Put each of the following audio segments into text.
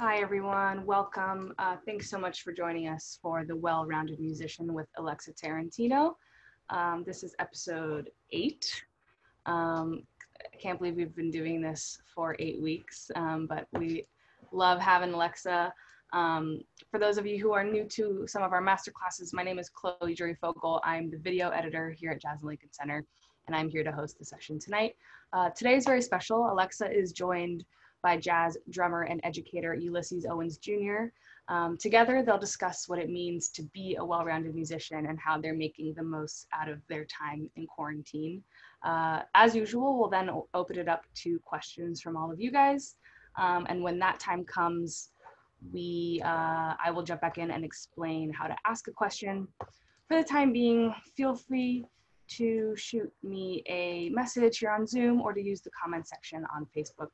Hi, everyone. Welcome. Uh, thanks so much for joining us for The Well Rounded Musician with Alexa Tarantino. Um, this is episode eight. Um, I can't believe we've been doing this for eight weeks, um, but we love having Alexa. Um, for those of you who are new to some of our master classes, my name is Chloe Jury Fogel. I'm the video editor here at Jazz and Lincoln Center, and I'm here to host the session tonight. Uh, today is very special. Alexa is joined by jazz drummer and educator Ulysses Owens Jr. Um, together, they'll discuss what it means to be a well-rounded musician and how they're making the most out of their time in quarantine. Uh, as usual, we'll then open it up to questions from all of you guys. Um, and when that time comes, we uh, I will jump back in and explain how to ask a question. For the time being, feel free to shoot me a message here on Zoom or to use the comment section on Facebook.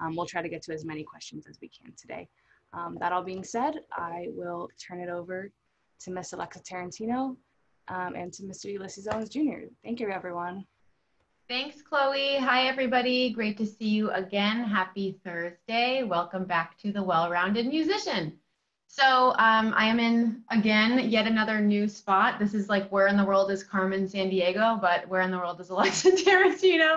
Um, we'll try to get to as many questions as we can today. Um, that all being said, I will turn it over to Miss Alexa Tarantino um, and to Mr. Ulysses Owens Jr. Thank you, everyone. Thanks, Chloe. Hi, everybody. Great to see you again. Happy Thursday. Welcome back to the Well-Rounded Musician. So um, I am in again yet another new spot. This is like where in the world is Carmen Sandiego, but where in the world is Alexa Tarantino?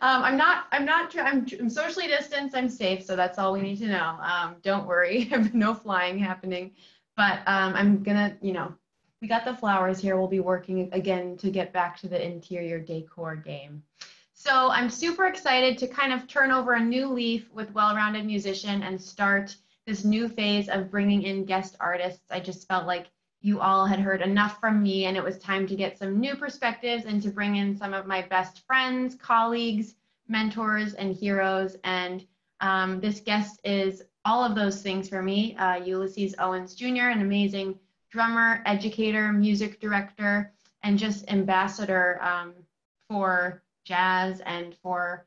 Um, I'm not. I'm not. I'm, I'm, socially distanced. I'm safe, so that's all we need to know. Um, don't worry. no flying happening, but um, I'm gonna. You know, we got the flowers here. We'll be working again to get back to the interior decor game. So I'm super excited to kind of turn over a new leaf with Well-Rounded Musician and start this new phase of bringing in guest artists. I just felt like you all had heard enough from me and it was time to get some new perspectives and to bring in some of my best friends, colleagues, mentors, and heroes. And um, this guest is all of those things for me. Uh, Ulysses Owens Jr., an amazing drummer, educator, music director, and just ambassador um, for jazz and for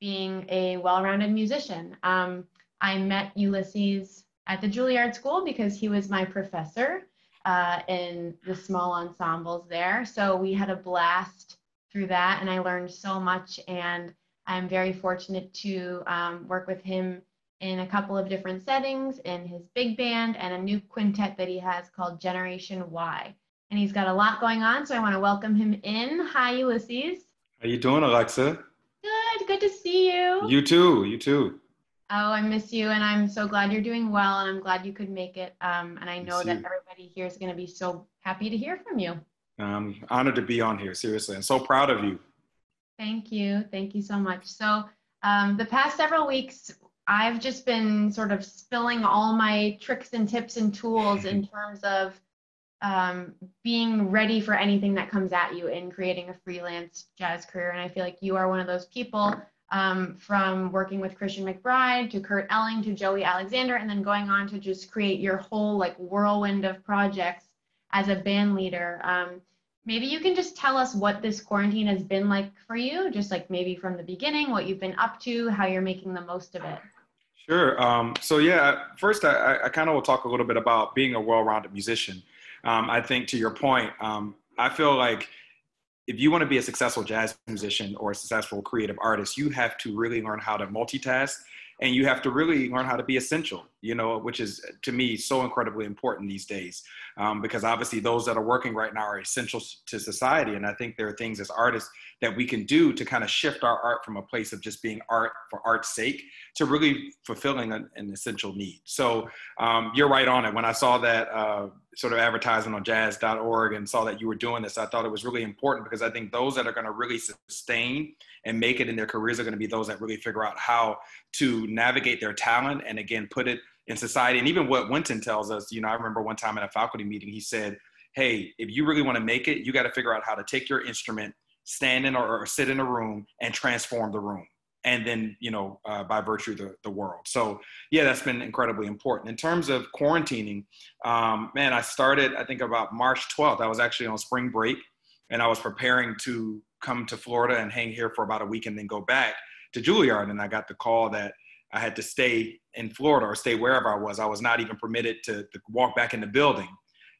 being a well-rounded musician. Um, I met Ulysses at the Juilliard School because he was my professor uh, in the small ensembles there. So we had a blast through that, and I learned so much. And I'm very fortunate to um, work with him in a couple of different settings in his big band and a new quintet that he has called Generation Y. And he's got a lot going on, so I want to welcome him in. Hi, Ulysses. How you doing, Alexa? Good. Good to see you. You too. You too. Oh, I miss you, and I'm so glad you're doing well, and I'm glad you could make it. Um, and I know that everybody here is going to be so happy to hear from you. I'm honored to be on here, seriously, and so proud of you. Thank you, thank you so much. So, um, the past several weeks, I've just been sort of spilling all my tricks and tips and tools in terms of um, being ready for anything that comes at you in creating a freelance jazz career. And I feel like you are one of those people um, from working with Christian McBride to Kurt Elling to Joey Alexander, and then going on to just create your whole like whirlwind of projects as a band leader. Um, maybe you can just tell us what this quarantine has been like for you, just like maybe from the beginning, what you've been up to, how you're making the most of it. Sure. Um, so yeah, first I, I kind of will talk a little bit about being a well-rounded musician. Um, I think to your point, um, I feel like if you want to be a successful jazz musician or a successful creative artist, you have to really learn how to multitask and you have to really learn how to be essential you know which is to me so incredibly important these days. Um, because obviously those that are working right now are essential to society and i think there are things as artists that we can do to kind of shift our art from a place of just being art for art's sake to really fulfilling an, an essential need. So um, you're right on it. When i saw that uh, sort of advertising on jazz.org and saw that you were doing this i thought it was really important because i think those that are going to really sustain and make it in their careers are going to be those that really figure out how to navigate their talent and again put it in society. And even what Wynton tells us you know i remember one time in a faculty meeting he said hey if you really want to make it you got to figure out how to take your instrument stand in or, or sit in a room and transform the room and then you know uh, by virtue of the, the world. So yeah that's been incredibly important. In terms of quarantining um, man i started i think about march 12th i was actually on spring break and i was preparing to come to florida and hang here for about a week and then go back to juilliard. And i got the call that i had to stay in florida or stay wherever i was. I was not even permitted to, to walk back in the building.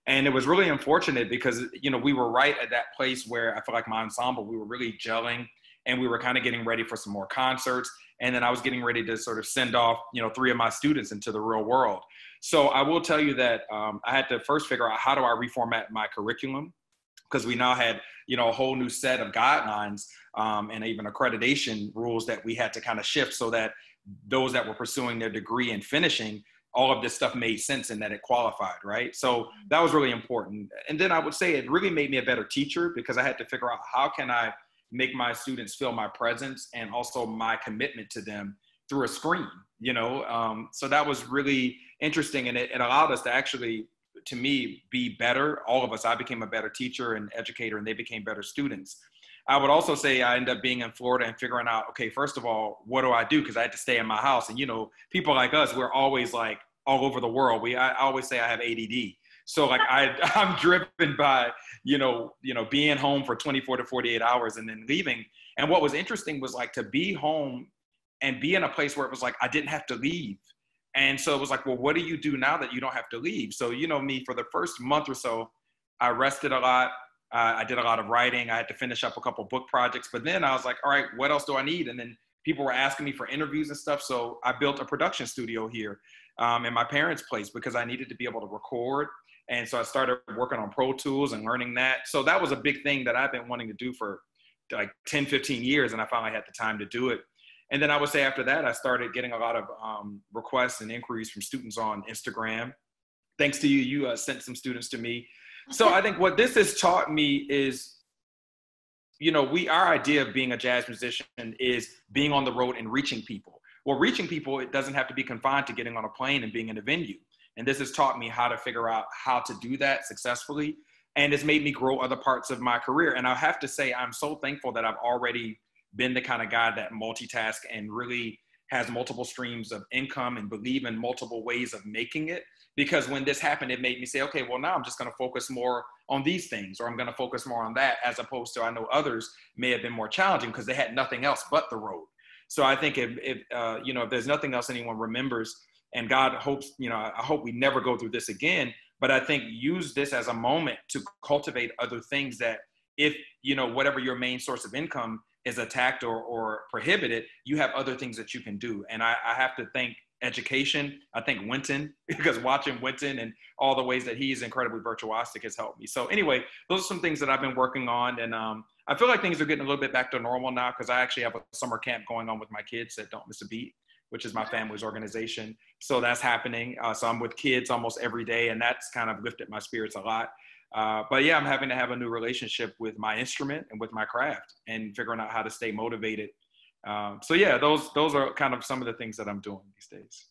And it was really unfortunate because you know we were right at that place where i feel like my ensemble we were really gelling and we were kind of getting ready for some more concerts. And then I was getting ready to sort of send off, you know, three of my students into the real world. So I will tell you that um, I had to first figure out how do I reformat my curriculum because we now had, you know, a whole new set of guidelines um, and even accreditation rules that we had to kind of shift so that those that were pursuing their degree and finishing all of this stuff made sense and that it qualified, right? So that was really important. And then I would say it really made me a better teacher because I had to figure out how can I make my students feel my presence and also my commitment to them through a screen, you know? Um, so that was really interesting and it, it allowed us to actually, to me, be better. All of us, I became a better teacher and educator and they became better students. I would also say I ended up being in Florida and figuring out, okay, first of all, what do I do? Because I had to stay in my house. And you know, people like us, we're always like all over the world. We I always say I have ADD. So like I I'm driven by, you know, you know, being home for 24 to 48 hours and then leaving. And what was interesting was like to be home and be in a place where it was like I didn't have to leave. And so it was like, well, what do you do now that you don't have to leave? So, you know, me for the first month or so, I rested a lot. Uh, I did a lot of writing. I had to finish up a couple book projects, but then I was like, all right, what else do I need? And then people were asking me for interviews and stuff. So I built a production studio here um, in my parents' place because I needed to be able to record. And so I started working on Pro Tools and learning that. So that was a big thing that I've been wanting to do for like 10, 15 years. And I finally had the time to do it. And then I would say after that, I started getting a lot of um, requests and inquiries from students on Instagram. Thanks to you, you uh, sent some students to me so I think what this has taught me is, you know, we our idea of being a jazz musician is being on the road and reaching people. Well, reaching people, it doesn't have to be confined to getting on a plane and being in a venue. And this has taught me how to figure out how to do that successfully. And it's made me grow other parts of my career. And I have to say, I'm so thankful that I've already been the kind of guy that multitask and really has multiple streams of income and believe in multiple ways of making it because when this happened it made me say okay well now i'm just going to focus more on these things or i'm going to focus more on that as opposed to i know others may have been more challenging because they had nothing else but the road so i think if, if uh, you know if there's nothing else anyone remembers and god hopes you know i hope we never go through this again but i think use this as a moment to cultivate other things that if you know whatever your main source of income is attacked or, or prohibited you have other things that you can do and I, I have to thank education. I think Wynton, because watching Wynton and all the ways that he's incredibly virtuosic has helped me. So anyway, those are some things that I've been working on, and um, I feel like things are getting a little bit back to normal now because I actually have a summer camp going on with my kids that Don't Miss a Beat, which is my family's organization. So that's happening. Uh, so I'm with kids almost every day, and that's kind of lifted my spirits a lot. Uh, but yeah, I'm having to have a new relationship with my instrument and with my craft, and figuring out how to stay motivated um, so yeah, those those are kind of some of the things that I'm doing these days.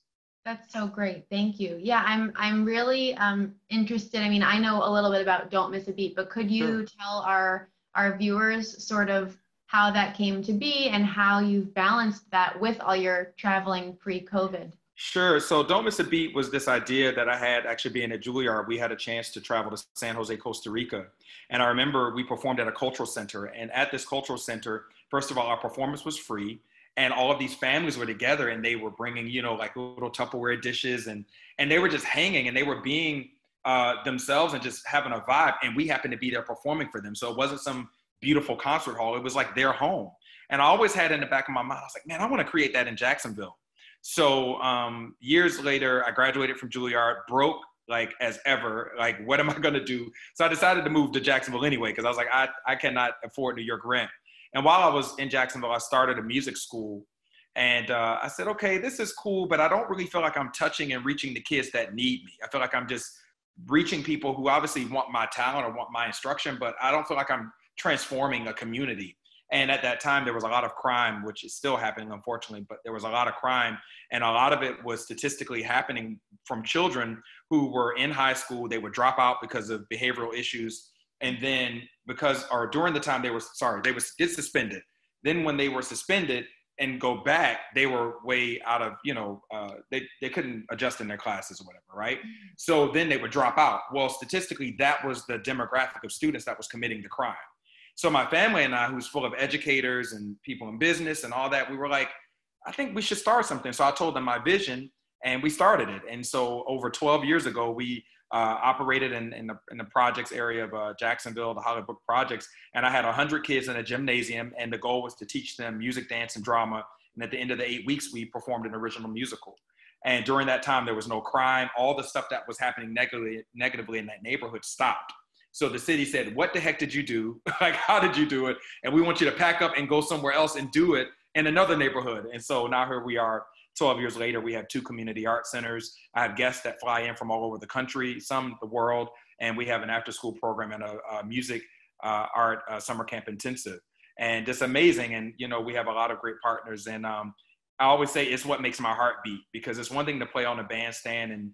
That's so great. Thank you. Yeah, I'm I'm really um, interested. I mean, I know a little bit about Don't Miss a Beat, but could you sure. tell our our viewers sort of how that came to be and how you've balanced that with all your traveling pre-COVID? Sure. So Don't Miss a Beat was this idea that I had actually being at Juilliard. We had a chance to travel to San Jose, Costa Rica. And I remember we performed at a cultural center. And at this cultural center, first of all, our performance was free. And all of these families were together and they were bringing, you know, like little Tupperware dishes and, and they were just hanging and they were being uh, themselves and just having a vibe. And we happened to be there performing for them. So it wasn't some beautiful concert hall. It was like their home. And I always had in the back of my mind, I was like, man, I want to create that in Jacksonville. So um, years later, I graduated from Juilliard, broke like as ever. Like, what am I gonna do? So I decided to move to Jacksonville anyway because I was like, I, I cannot afford New York rent. And while I was in Jacksonville, I started a music school. And uh, I said, okay, this is cool, but I don't really feel like I'm touching and reaching the kids that need me. I feel like I'm just reaching people who obviously want my talent or want my instruction, but I don't feel like I'm transforming a community. And at that time, there was a lot of crime, which is still happening, unfortunately, but there was a lot of crime. And a lot of it was statistically happening from children who were in high school. They would drop out because of behavioral issues. And then, because, or during the time they were, sorry, they would get suspended. Then, when they were suspended, and go back, they were way out of, you know, uh, they, they couldn't adjust in their classes or whatever, right? Mm-hmm. So then they would drop out. Well, statistically, that was the demographic of students that was committing the crime. So my family and I, who's full of educators and people in business and all that, we were like, I think we should start something. So I told them my vision, and we started it. And so over 12 years ago, we uh, operated in, in, the, in the projects area of uh, Jacksonville, the Hollywood projects. And I had 100 kids in a gymnasium, and the goal was to teach them music, dance, and drama. And at the end of the eight weeks, we performed an original musical. And during that time, there was no crime. All the stuff that was happening negatively in that neighborhood stopped. So the city said, What the heck did you do? like, how did you do it? And we want you to pack up and go somewhere else and do it in another neighborhood. And so now here we are 12 years later, we have two community art centers. I have guests that fly in from all over the country, some the world, and we have an after school program and a, a music uh, art uh, summer camp intensive. And it's amazing. And, you know, we have a lot of great partners. And um, I always say it's what makes my heart beat because it's one thing to play on a bandstand and,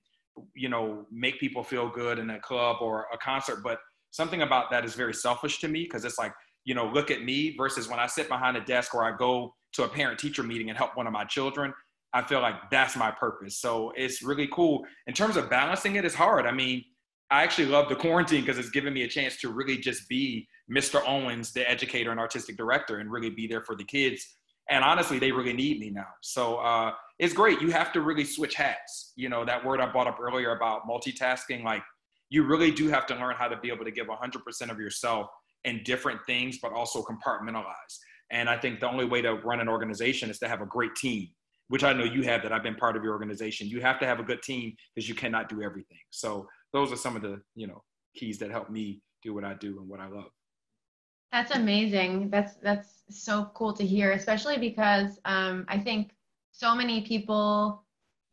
you know, make people feel good in a club or a concert, but something about that is very selfish to me because it's like, you know, look at me versus when I sit behind a desk or I go to a parent teacher meeting and help one of my children, I feel like that's my purpose. So it's really cool. In terms of balancing it, it's hard. I mean, I actually love the quarantine because it's given me a chance to really just be Mr. Owens, the educator and artistic director, and really be there for the kids. And honestly, they really need me now. So uh, it's great. You have to really switch hats. You know, that word I brought up earlier about multitasking, like you really do have to learn how to be able to give 100% of yourself in different things, but also compartmentalize. And I think the only way to run an organization is to have a great team which I know you have that I've been part of your organization. You have to have a good team because you cannot do everything. So those are some of the, you know, keys that help me do what I do and what I love. That's amazing. That's that's so cool to hear, especially because um, I think so many people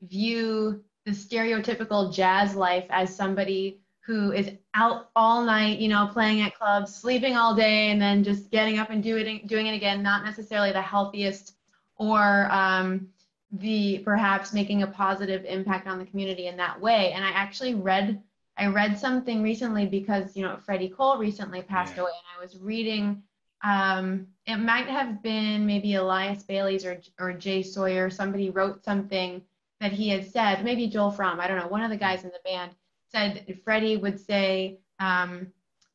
view the stereotypical jazz life as somebody who is out all night, you know, playing at clubs, sleeping all day, and then just getting up and doing doing it again. Not necessarily the healthiest or um, the perhaps making a positive impact on the community in that way. And I actually read I read something recently because you know Freddie Cole recently passed yeah. away, and I was reading. Um, it might have been maybe Elias Bailey's or or Jay Sawyer. Somebody wrote something that he had said, maybe Joel Frahm. I don't know. One of the guys in the band said Freddie would say, um,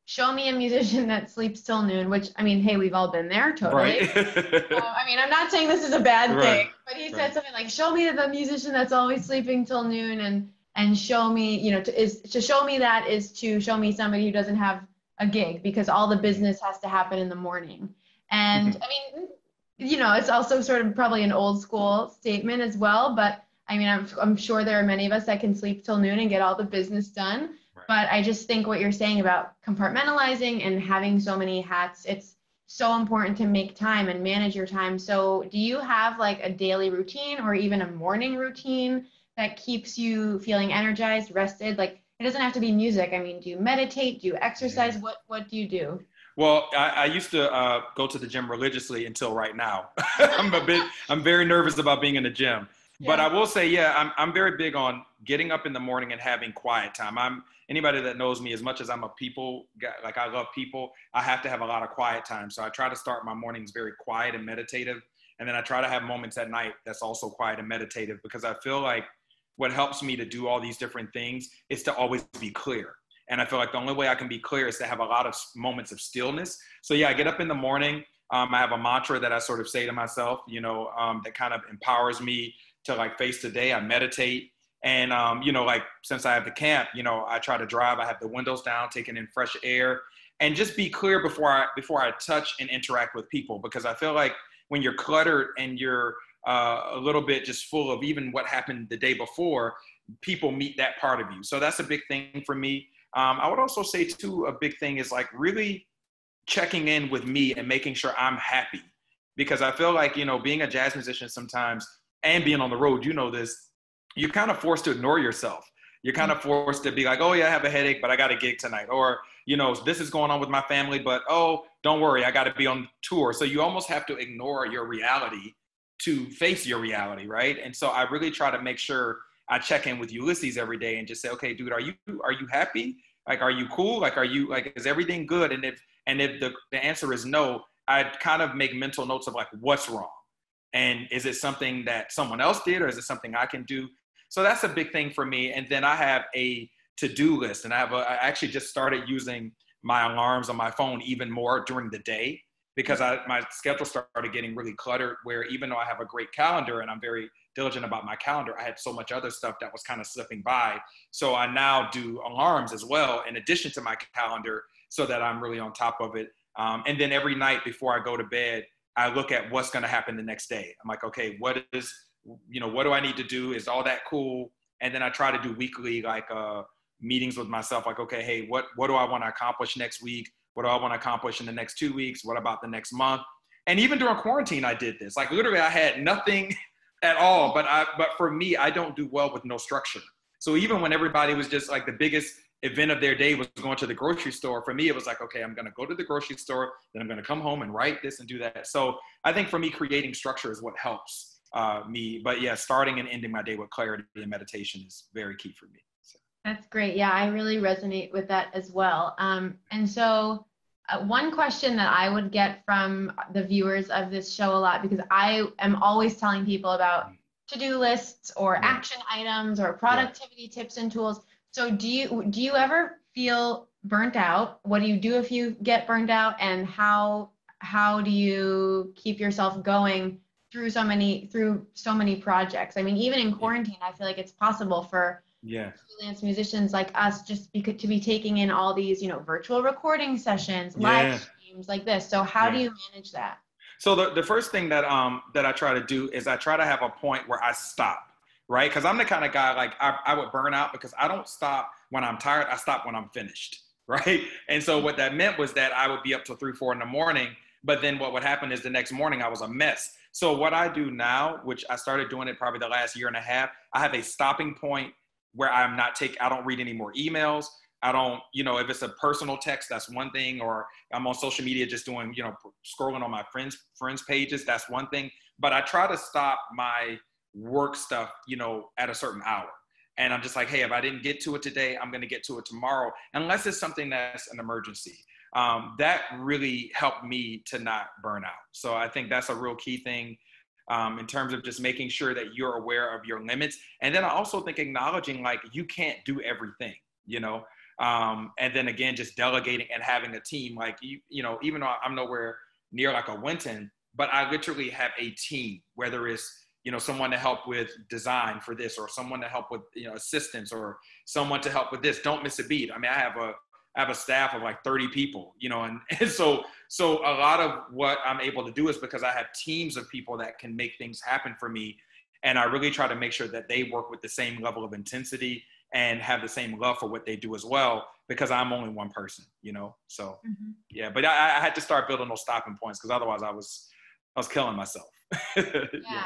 show me a musician that sleeps till noon, which I mean, hey, we've all been there, totally. Right. I mean, I'm not saying this is a bad right. thing, but he said right. something like, show me the musician that's always sleeping till noon and and show me, you know, to, is to show me that is to show me somebody who doesn't have a gig because all the business has to happen in the morning. And mm-hmm. I mean, you know, it's also sort of probably an old school statement as well, but I mean, I'm, I'm sure there are many of us that can sleep till noon and get all the business done. But I just think what you're saying about compartmentalizing and having so many hats, it's so important to make time and manage your time. So, do you have like a daily routine or even a morning routine that keeps you feeling energized, rested? Like, it doesn't have to be music. I mean, do you meditate? Do you exercise? What What do you do? Well, I, I used to uh, go to the gym religiously until right now. I'm a bit. I'm very nervous about being in the gym. But I will say, yeah, I'm I'm very big on getting up in the morning and having quiet time. I'm anybody that knows me as much as I'm a people guy, like I love people, I have to have a lot of quiet time. So I try to start my mornings very quiet and meditative, and then I try to have moments at night that's also quiet and meditative because I feel like what helps me to do all these different things is to always be clear. And I feel like the only way I can be clear is to have a lot of moments of stillness. So yeah, I get up in the morning. Um, I have a mantra that I sort of say to myself, you know, um, that kind of empowers me to like face the day. I meditate. And, um, you know, like since I have the camp, you know, I try to drive, I have the windows down, taking in fresh air and just be clear before I, before I touch and interact with people. Because I feel like when you're cluttered and you're uh, a little bit just full of even what happened the day before, people meet that part of you. So that's a big thing for me. Um, I would also say too, a big thing is like really checking in with me and making sure I'm happy because I feel like, you know, being a jazz musician sometimes and being on the road, you know this, you're kind of forced to ignore yourself. You're kind of mm. forced to be like, oh yeah, I have a headache, but I got a gig tonight. Or, you know, this is going on with my family, but oh, don't worry, I got to be on tour. So you almost have to ignore your reality to face your reality, right? And so I really try to make sure I check in with Ulysses every day and just say, okay, dude, are you are you happy? Like, are you cool? Like, are you like, is everything good? And if and if the, the answer is no, I kind of make mental notes of like what's wrong and is it something that someone else did or is it something i can do so that's a big thing for me and then i have a to-do list and i have a, I actually just started using my alarms on my phone even more during the day because I, my schedule started getting really cluttered where even though I have a great calendar and I'm very diligent about my calendar, I had so much other stuff that was kind of slipping by. So I now do alarms as well in addition to my calendar so that I'm really on top of it. Um, and then every night before I go to bed, I look at what's going to happen the next day. I'm like, okay, what is, you know, what do I need to do? Is all that cool? And then I try to do weekly like uh, meetings with myself. Like, okay, hey, what what do I want to accomplish next week? What do I want to accomplish in the next two weeks? What about the next month? And even during quarantine, I did this. Like literally, I had nothing at all. But I, but for me, I don't do well with no structure. So even when everybody was just like the biggest event of their day was going to the grocery store, for me, it was like, okay, I'm going to go to the grocery store, then I'm going to come home and write this and do that. So I think for me, creating structure is what helps uh, me. But yeah, starting and ending my day with clarity and meditation is very key for me. So. That's great. Yeah, I really resonate with that as well. Um, and so, uh, one question that I would get from the viewers of this show a lot, because I am always telling people about mm. to do lists or action items or productivity yeah. tips and tools. So, do you do you ever feel burnt out? What do you do if you get burnt out, and how how do you keep yourself going through so many through so many projects? I mean, even in quarantine, I feel like it's possible for yeah freelance musicians like us just be, to be taking in all these you know virtual recording sessions live streams like this so how yeah. do you manage that so the, the first thing that um that i try to do is i try to have a point where i stop right because i'm the kind of guy like I, I would burn out because i don't stop when i'm tired i stop when i'm finished right and so what that meant was that i would be up till three four in the morning but then what would happen is the next morning i was a mess so what i do now which i started doing it probably the last year and a half i have a stopping point where I'm not take I don't read any more emails. I don't, you know, if it's a personal text, that's one thing, or I'm on social media just doing, you know, scrolling on my friends friends pages, that's one thing. But I try to stop my work stuff, you know, at a certain hour. And I'm just like, hey, if I didn't get to it today, I'm going to get to it tomorrow, unless it's something that's an emergency. Um, that really helped me to not burn out. So I think that's a real key thing um, in terms of just making sure that you're aware of your limits. And then I also think acknowledging like you can't do everything, you know. Um, and then again, just delegating and having a team. Like you, you know, even though I'm nowhere near like a Wynton, but I literally have a team, whether it's you know someone to help with design for this or someone to help with you know assistance or someone to help with this don't miss a beat i mean i have a I have a staff of like 30 people, you know, and, and so so a lot of what I'm able to do is because I have teams of people that can make things happen for me. And I really try to make sure that they work with the same level of intensity and have the same love for what they do as well, because I'm only one person, you know. So mm-hmm. yeah, but I, I, had to start building those stopping points because otherwise I was I was killing myself. yeah. yeah,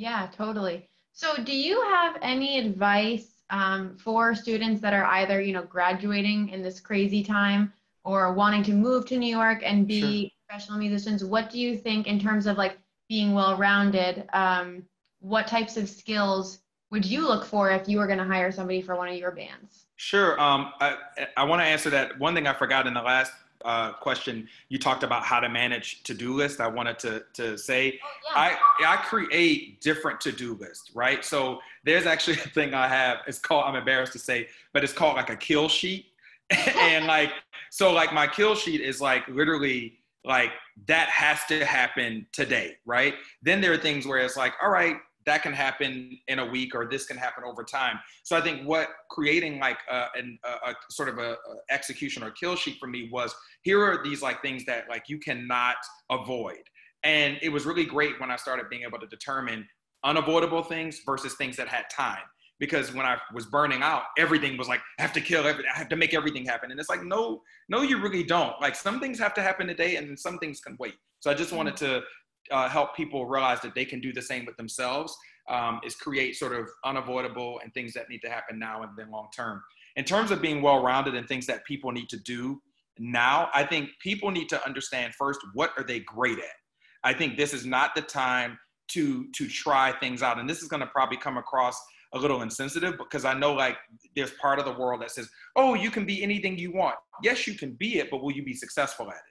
yeah, totally. So do you have any advice um, for students that are either you know graduating in this crazy time or wanting to move to New York and be sure. professional musicians? What do you think in terms of like being well-rounded? Um, what types of skills would you look for if you were going to hire somebody for one of your bands? Sure. Um, I, I want to answer that. One thing I forgot in the last uh, question, you talked about how to manage to-do list. I wanted to to say, oh, yeah. I I create different to-do lists, right? So there's actually a thing I have. It's called. I'm embarrassed to say, but it's called like a kill sheet, and like so like my kill sheet is like literally like that has to happen today, right? Then there are things where it's like, all right, that can happen in a week or this can happen over time. So i think what creating like a, a, a sort of a, a, execution or kill sheet for me was here are these like things that like you cannot avoid. And it was really great when i started being able to determine unavoidable things versus things that had time. Because when i was burning out everything was like i have to kill everything i have to make everything happen. And it's like no no you really don't. Like some things have to happen today and some things can wait. So i just wanted mm. to uh, help people realize that they can do the same with themselves um, is create sort of unavoidable and things that need to happen now and then long term. In terms of being well rounded and things that people need to do now, I think people need to understand first what are they great at. I think this is not the time to to try things out, and this is going to probably come across a little insensitive because I know like there's part of the world that says, "Oh, you can be anything you want." Yes, you can be it, but will you be successful at it?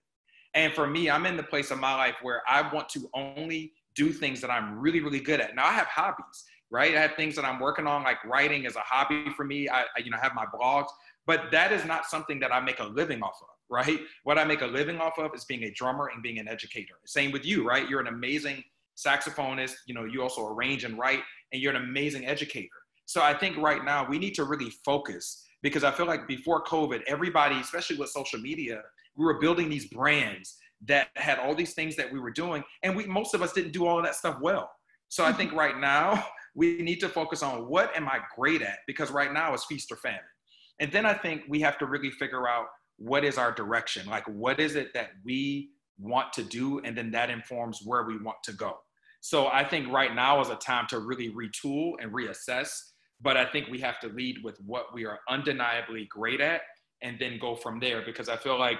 And for me, I'm in the place of my life where I want to only do things that I'm really, really good at. Now I have hobbies, right? I have things that I'm working on, like writing is a hobby for me. I, you know, have my blogs, but that is not something that I make a living off of, right? What I make a living off of is being a drummer and being an educator. Same with you, right? You're an amazing saxophonist. You know, you also arrange and write, and you're an amazing educator. So I think right now we need to really focus because I feel like before COVID, everybody, especially with social media, we were building these brands that had all these things that we were doing, and we most of us didn't do all of that stuff well. So I think mm-hmm. right now we need to focus on what am I great at because right now it's feast or famine. And then I think we have to really figure out what is our direction? Like what is it that we want to do and then that informs where we want to go. So I think right now is a time to really retool and reassess, but I think we have to lead with what we are undeniably great at and then go from there because I feel like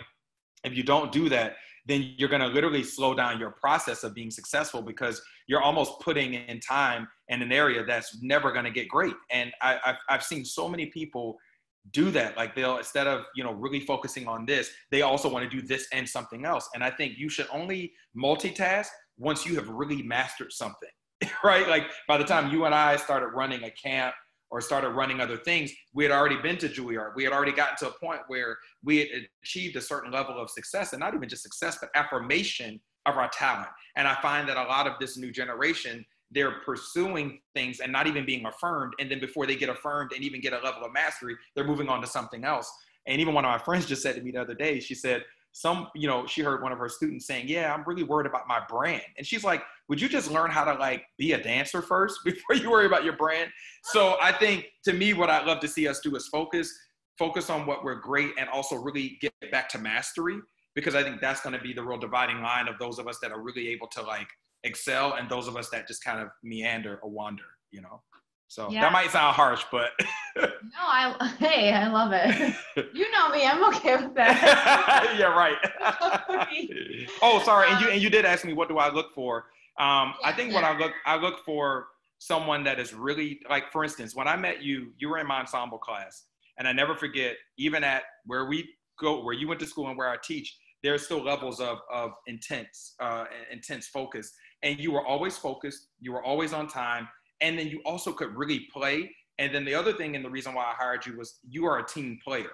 if you don't do that, then you're going to literally slow down your process of being successful because you're almost putting in time in an area that's never going to get great. And I, have I've seen so many people do that. Like they'll, instead of, you know, really focusing on this, they also want to do this and something else. And I think you should only multitask once you have really mastered something, right? Like by the time you and I started running a camp or started running other things, we had already been to Juilliard. We had already gotten to a point where we had achieved a certain level of success, and not even just success, but affirmation of our talent. And I find that a lot of this new generation, they're pursuing things and not even being affirmed. And then before they get affirmed and even get a level of mastery, they're moving on to something else. And even one of my friends just said to me the other day, she said, some, you know, she heard one of her students saying, Yeah, I'm really worried about my brand. And she's like, Would you just learn how to like be a dancer first before you worry about your brand? So I think to me, what I'd love to see us do is focus, focus on what we're great and also really get back to mastery because I think that's going to be the real dividing line of those of us that are really able to like excel and those of us that just kind of meander or wander, you know? So yeah. that might sound harsh, but no, I hey, I love it. You know me, I'm okay with that. yeah, right. oh, sorry, and you and you did ask me what do I look for. Um, I think what I look I look for someone that is really like, for instance, when I met you, you were in my ensemble class, and I never forget, even at where we go, where you went to school and where I teach, there's still levels of of intense, uh, intense focus, and you were always focused, you were always on time and then you also could really play. And then the other thing, and the reason why I hired you was you are a team player.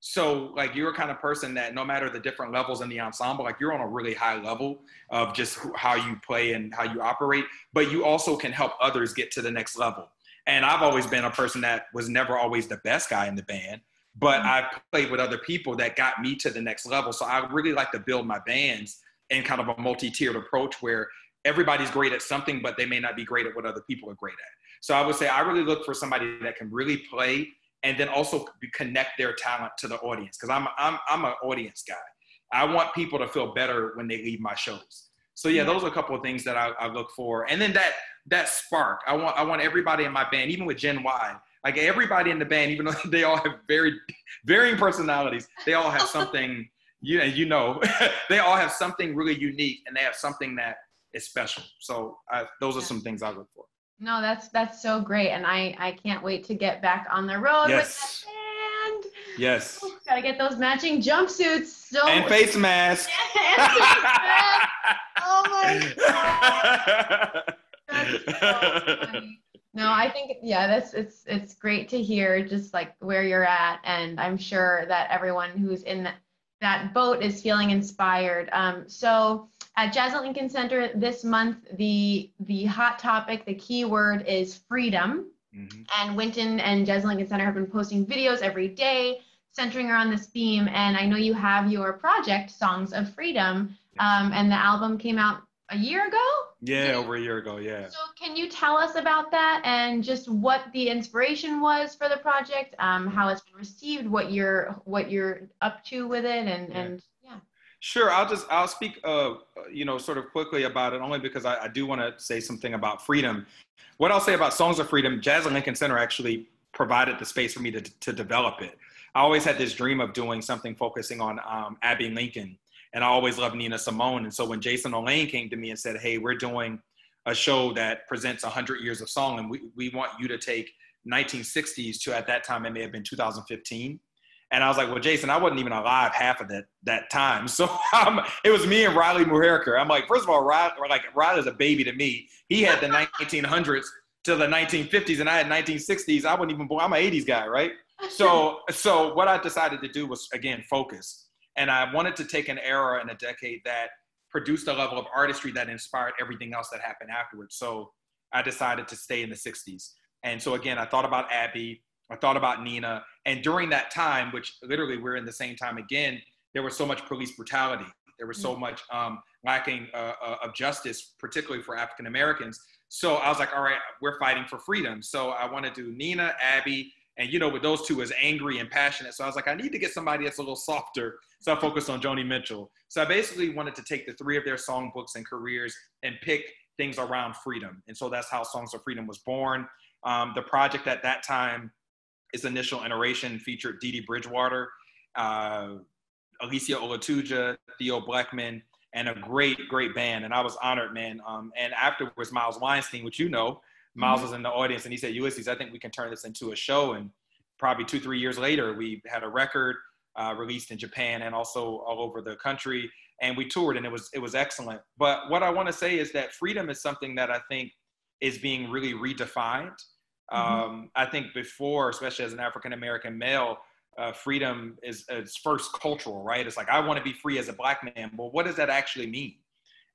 So like you're a kind of person that no matter the different levels in the ensemble, like you're on a really high level of just how you play and how you operate, but you also can help others get to the next level. And I've always been a person that was never always the best guy in the band, but mm-hmm. I played with other people that got me to the next level. So I really like to build my bands in kind of a multi-tiered approach where everybody's great at something, but they may not be great at what other people are great at. So I would say I really look for somebody that can really play and then also connect their talent to the audience because I'm I'm I'm an audience guy. I want people to feel better when they leave my shows. So yeah, those are a couple of things that I, I look for, and then that that spark. I want I want everybody in my band, even with Gen Y, like everybody in the band, even though they all have very varying personalities, they all have something. you know, you know, they all have something really unique, and they have something that is special. So I, those are some things I look for. No, that's that's so great, and I I can't wait to get back on the road yes. with that band. Yes. Oh, gotta get those matching jumpsuits. So and face mask. and face mask. oh my god. So no, I think yeah, that's it's it's great to hear just like where you're at, and I'm sure that everyone who's in that that boat is feeling inspired. Um, so at Jazz at Lincoln Center this month, the the hot topic, the key word is freedom. Mm-hmm. And Wynton and Jazz at Lincoln Center have been posting videos every day centering around this theme. And I know you have your project, Songs of Freedom, um, and the album came out a year ago. Yeah, over a year ago. Yeah. So can you tell us about that and just what the inspiration was for the project, um, how it's been received, what you're what you're up to with it, and yeah. and. Sure, I'll just I'll speak, uh, you know, sort of quickly about it, only because I, I do want to say something about freedom. What I'll say about Songs of Freedom, Jazz Lincoln Center actually provided the space for me to to develop it. I always had this dream of doing something focusing on um, Abbey Lincoln and I always loved Nina Simone. And so when Jason Olaine came to me and said, "Hey, we're doing a show that presents 100 years of song, and we, we want you to take 1960s to at that time it may have been 2015." And I was like, "Well, Jason, I wasn't even alive half of that that time, so um, it was me and Riley Mulherkar. I'm like, first of all, Riley, like Riley's a baby to me. He had the 1900s to the 1950s, and I had 1960s. I wasn't even born. I'm an 80s guy, right? So so what I decided to do was again focus And I wanted to take an era and a decade that produced a level of artistry that inspired everything else that happened afterwards. So I decided to stay in the 60s. And so again, I thought about Abbey, I thought about Nina. And during that time, which literally we're in the same time again, there was so much police brutality. There was so mm. much um, lacking uh, uh, of justice, particularly for African Americans. So I was like, all right, we're fighting for freedom. So I want to do Nina, Abbey, and you know, with those two as angry and passionate. So I was like, I need to get somebody that's a little softer. So I focused on Joni Mitchell. So I basically wanted to take the three of their songbooks and careers and pick things around freedom. And so that's how Songs of Freedom was born. Um, the project at that time, its initial iteration featured Dee Dee Bridgewater, uh, Alicia Olatuja, Theo Bleckmann, and a great, great band. And I was honored, man. Um, and afterwards, Miles Weinstein, which you know, Miles mm-hmm. was in the audience and he said, Ulysses, I think we can turn this into a show. And probably two, three years later, we had a record uh, released in Japan and also all over the country. And we toured and it was, it was excellent. But what I want to say is that freedom is something that I think is being really redefined. Mm-hmm. Um, I think before, especially as an African American male, uh, freedom is, is first cultural, right? It's like, I want to be free as a black man. Well, what does that actually mean?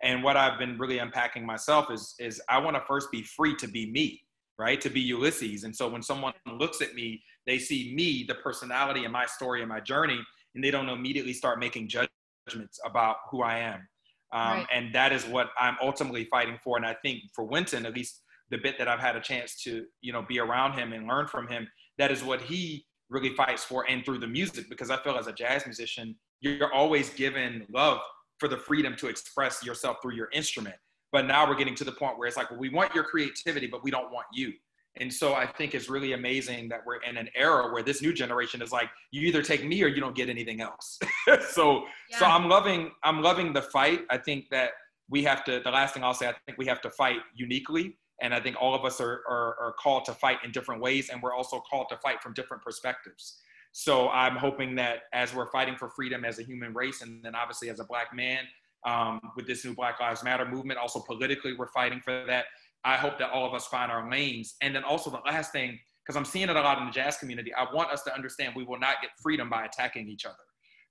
And what I've been really unpacking myself is, is I want to first be free to be me, right? To be Ulysses. And so when someone looks at me, they see me, the personality and my story and my journey, and they don't immediately start making judgments about who I am. Um, right. And that is what I'm ultimately fighting for. And I think for Wynton, at least the bit that I've had a chance to, you know, be around him and learn from him, that is what he really fights for and through the music because I feel as a jazz musician, you're always given love for the freedom to express yourself through your instrument. But now we're getting to the point where it's like, well, we want your creativity, but we don't want you. And so I think it's really amazing that we're in an era where this new generation is like, you either take me or you don't get anything else. so yeah. so I'm loving I'm loving the fight. I think that we have to the last thing I'll say, I think we have to fight uniquely and I think all of us are, are, are, called to fight in different ways, and we're also called to fight from different perspectives. So I'm hoping that as we're fighting for freedom as a human race, and then obviously as a black man, um, with this new Black Lives Matter movement, also politically, we're fighting for that. I hope that all of us find our lanes. And then also the last thing, because I'm seeing it a lot in the jazz community, I want us to understand we will not get freedom by attacking each other.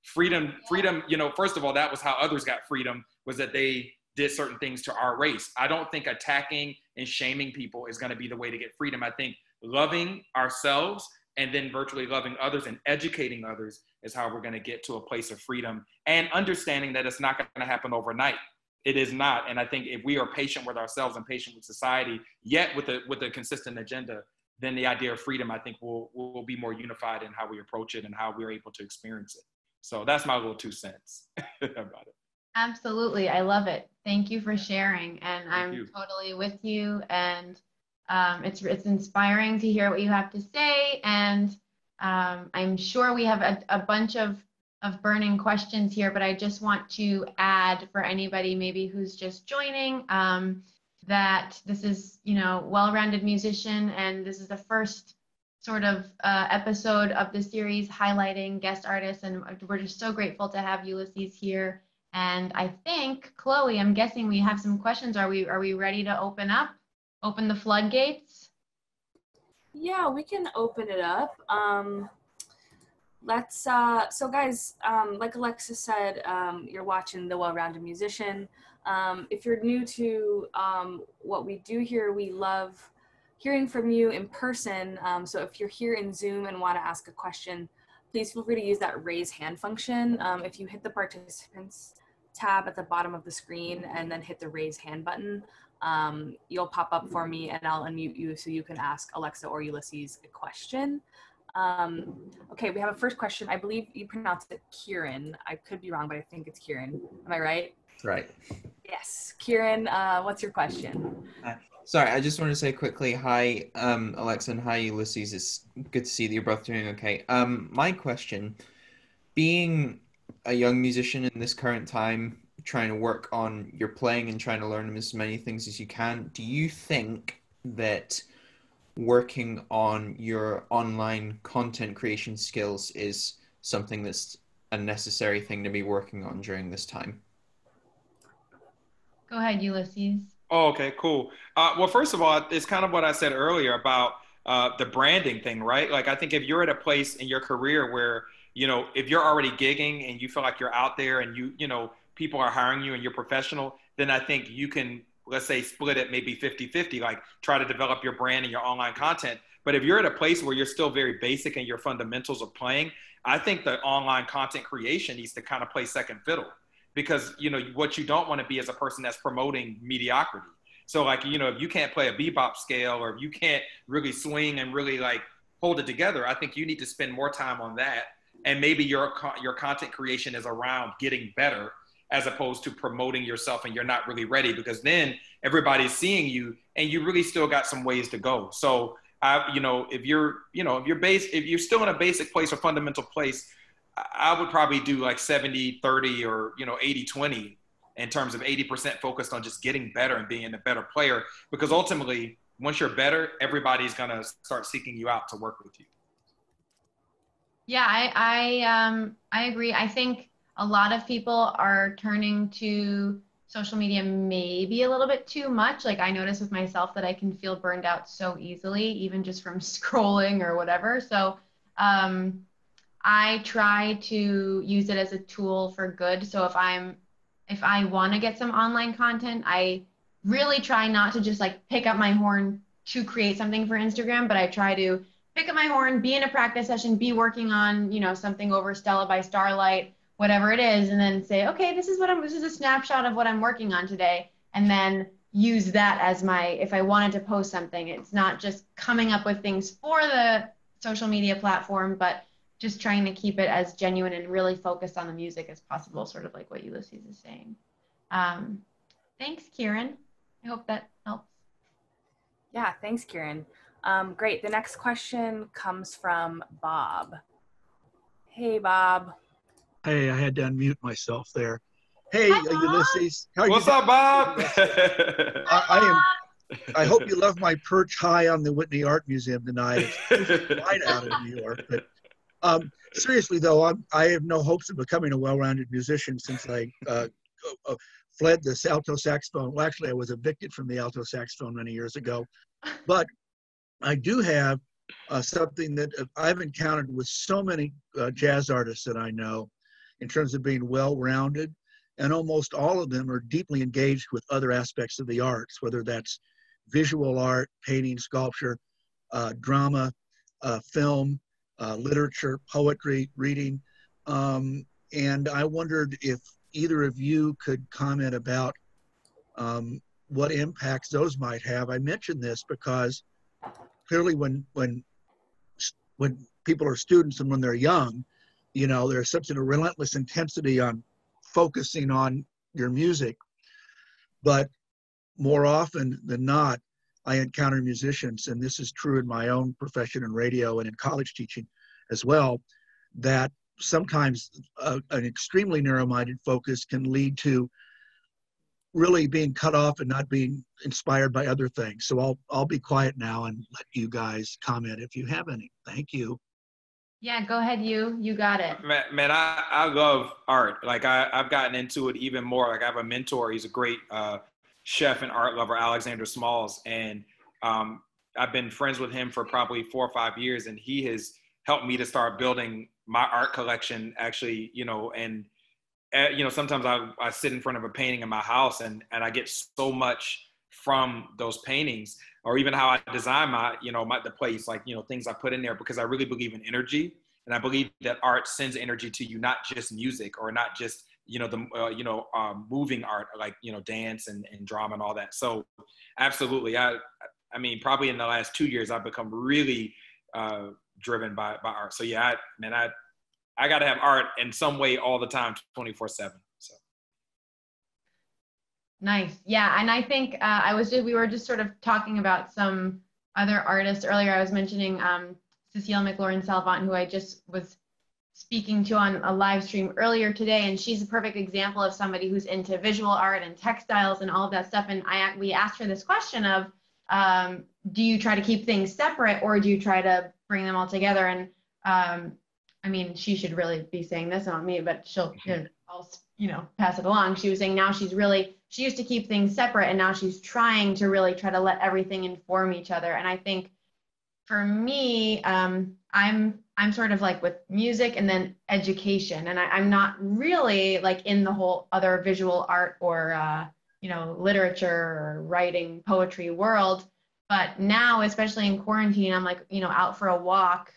Freedom, freedom, you know, first of all, that was how others got freedom, was that they did certain things to our race. I don't think attacking and shaming people is going to be the way to get freedom. I think loving ourselves and then virtually loving others and educating others is how we're going to get to a place of freedom and understanding that it's not going to happen overnight. It is not. And I think if we are patient with ourselves and patient with society, yet with a with a consistent agenda, then the idea of freedom, I think, will will be more unified in how we approach it and how we're able to experience it. So that's my little two cents about it. Absolutely. I love it. Thank you for sharing. And Thank I'm you. totally with you. And um, it's, it's inspiring to hear what you have to say. And um, I'm sure we have a, a bunch of, of burning questions here, but I just want to add for anybody maybe who's just joining um, that this is, you know, well-rounded musician, and this is the first sort of uh, episode of the series highlighting guest artists, and we're just so grateful to have Ulysses here and I think, Chloe, I'm guessing we have some questions. Are we are we ready to open up? Open the floodgates? Yeah, we can open it up. Um, let's uh, so guys, um, like Alexa said, um, you're watching the well-rounded musician. Um, if you're new to um, what we do here, we love hearing from you in person. Um, so if you're here in Zoom and want to ask a question, please feel free to use that raise hand function. Um, if you hit the participants tab at the bottom of the screen and then hit the raise hand button, um, you'll pop up for me and I'll unmute you so you can ask Alexa or Ulysses a question. Um, okay, we have a first question. I believe you pronounced it Kieran. I could be wrong, but I think it's Kieran. Am I right? Right. Yes. Kieran, uh, what's your question? Uh, sorry, I just want to say quickly hi, um, Alexa, and hi, Ulysses. It's good to see that you're both doing okay. Um, my question being a young musician in this current time, trying to work on your playing and trying to learn as many things as you can, do you think that working on your online content creation skills is something that's a necessary thing to be working on during this time? Go ahead, Ulysses. Oh, okay, cool. Uh, well, first of all, it's kind of what I said earlier about uh, the branding thing, right? Like, I think if you're at a place in your career where you know, if you're already gigging and you feel like you're out there and you, you know, people are hiring you and you're professional, then I think you can, let's say, split it maybe 50 50, like try to develop your brand and your online content. But if you're at a place where you're still very basic and your fundamentals of playing, I think the online content creation needs to kind of play second fiddle because, you know, what you don't want to be as a person that's promoting mediocrity. So, like, you know, if you can't play a bebop scale or if you can't really swing and really like hold it together, I think you need to spend more time on that. And maybe your your content creation is around getting better as opposed to promoting yourself and you're not really ready because then everybody's seeing you and you really still got some ways to go. So I, you know, if you're, you know, if you're base, if you're still in a basic place or fundamental place, I would probably do like 70, 30 or, you know, 80, 20 in terms of 80% focused on just getting better and being a better player. Because ultimately, once you're better, everybody's going to start seeking you out to work with you. Yeah, I, I, um, I agree. I think a lot of people are turning to social media maybe a little bit too much. Like I notice with myself that I can feel burned out so easily, even just from scrolling or whatever. So um, I try to use it as a tool for good. So if I'm if I want to get some online content, I really try not to just like pick up my horn to create something for Instagram, but I try to pick up my horn, be in a practice session, be working on, you know, something over Stella by Starlight whatever it is and then say okay this is what i'm this is a snapshot of what i'm working on today and then use that as my if i wanted to post something. It's not just coming up with things for the social media platform but just trying to keep it as genuine and really focused on the music as possible sort of like what ulysses is saying. Um, thanks kieran. I hope that helps. Yeah thanks kieran um, great the next question comes from bob hey bob Hey, I had to unmute myself there. Hey, Hi, Ulysses. How What's up, Bob? I, I, am. I hope you love my perch high on the Whitney Art Museum tonight. It's right out of New York. But um, seriously, though, I'm, I have no hopes of becoming a well-rounded musician since I uh, uh, fled the alto saxophone. Well, actually, I was evicted from the alto saxophone many years ago. But I do have uh, something that I've encountered with so many uh, jazz artists that I know in terms of being well rounded. And almost all of them are deeply engaged with other aspects of the arts, whether that's visual art, painting, sculpture, uh, drama, uh, film, uh, literature, poetry, reading. Um, and I wondered if either of you could comment about um, what impacts those might have. I mention this because clearly when when when people are students and when they're young, you know there's such a relentless intensity on focusing on your music. But more often than not i encounter musicians and this is true in my own profession in radio and in college teaching as well that sometimes a, an extremely narrow-minded focus can lead to really being cut off and not being inspired by other things so i'll i'll be quiet now and let you guys comment if you have any thank you yeah, go ahead, you. You got it. Man, man I, I love art. Like I, I've gotten into it even more. Like I have a mentor. He's a great uh, chef and art lover, Alexander Smalls, and um, I've been friends with him for probably four or five years, and he has helped me to start building my art collection. Actually, you know, and you know, sometimes I, I sit in front of a painting in my house, and and I get so much from those paintings or even how I design my, you know, my the place, like you know, things I put in there because I really believe in energy, and I believe that art sends energy to you, not just music or not just you know the uh, you know um, moving art like you know dance and, and drama and all that. So absolutely, I I mean probably in the last two years I've become really uh, driven by by art. So yeah, I, man, I I got to have art in some way all the time, twenty four seven. So. Nice. Yeah. And I think uh, I was just, we were just sort of talking about some other artists earlier. I was mentioning um, Cecile McLorin Salvant, who I just was speaking to on a live stream earlier today. And she's a perfect example of somebody who's into visual art and textiles and all of that stuff. And I, we asked her this question of, um, do you try to keep things separate or do you try to bring them all together? And um, I mean, she should really be saying this, on me, but she'll, I'll, you know, pass it along. She was saying now she's really she used to keep things separate and now she's trying to really try to let everything inform each other and i think for me um, i'm I'm sort of like with music and then education, and I, I'm not really like in the whole other visual art or uh, you know literature or writing poetry world. But now, especially in quarantine, I'm like you know out for a walk,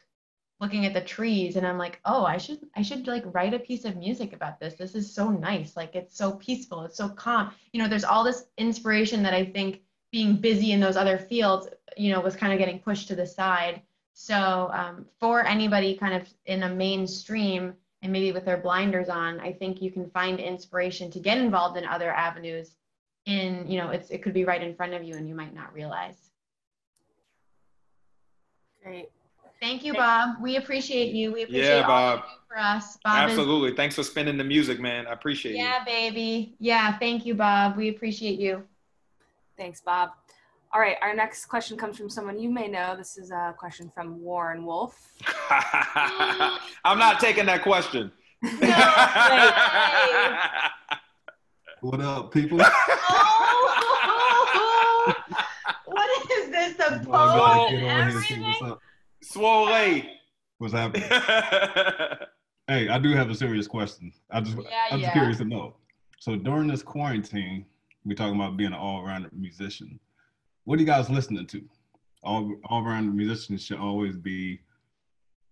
looking at the trees, and I'm like, oh, I should I should like write a piece of music about this. This is so nice. Like it's so peaceful. It's so calm. You know, there's all this inspiration that I think being busy in those other fields, you know, was kind of getting pushed to the side so um, for anybody kind of in a mainstream and maybe with their blinders on, I think you can find inspiration to get involved in other avenues. In you know, it's it could be right in front of you and you might not realize. Great. Thank you, Bob. We appreciate you. We appreciate Yeah, all you Bob. for us. Bob is- Absolutely. Thanks for spinning the music, man. I appreciate it. yeah, baby. Yeah, thank you, Bob. We appreciate you. Thanks, Bob. All right, our next question comes from someone you may know. This is a question from Warren Wolf. I'm not taking that question. What up, people? Oh, what is this? The You know, I gotta pose get and on here and see everything? What's up. Swole. What's happening? hey, I do have a serious question. I just, Yeah, I'm yeah. just curious to know. So during this quarantine, we're talking about being an all-around musician. What are you guys listening to? All all-around musicians should always be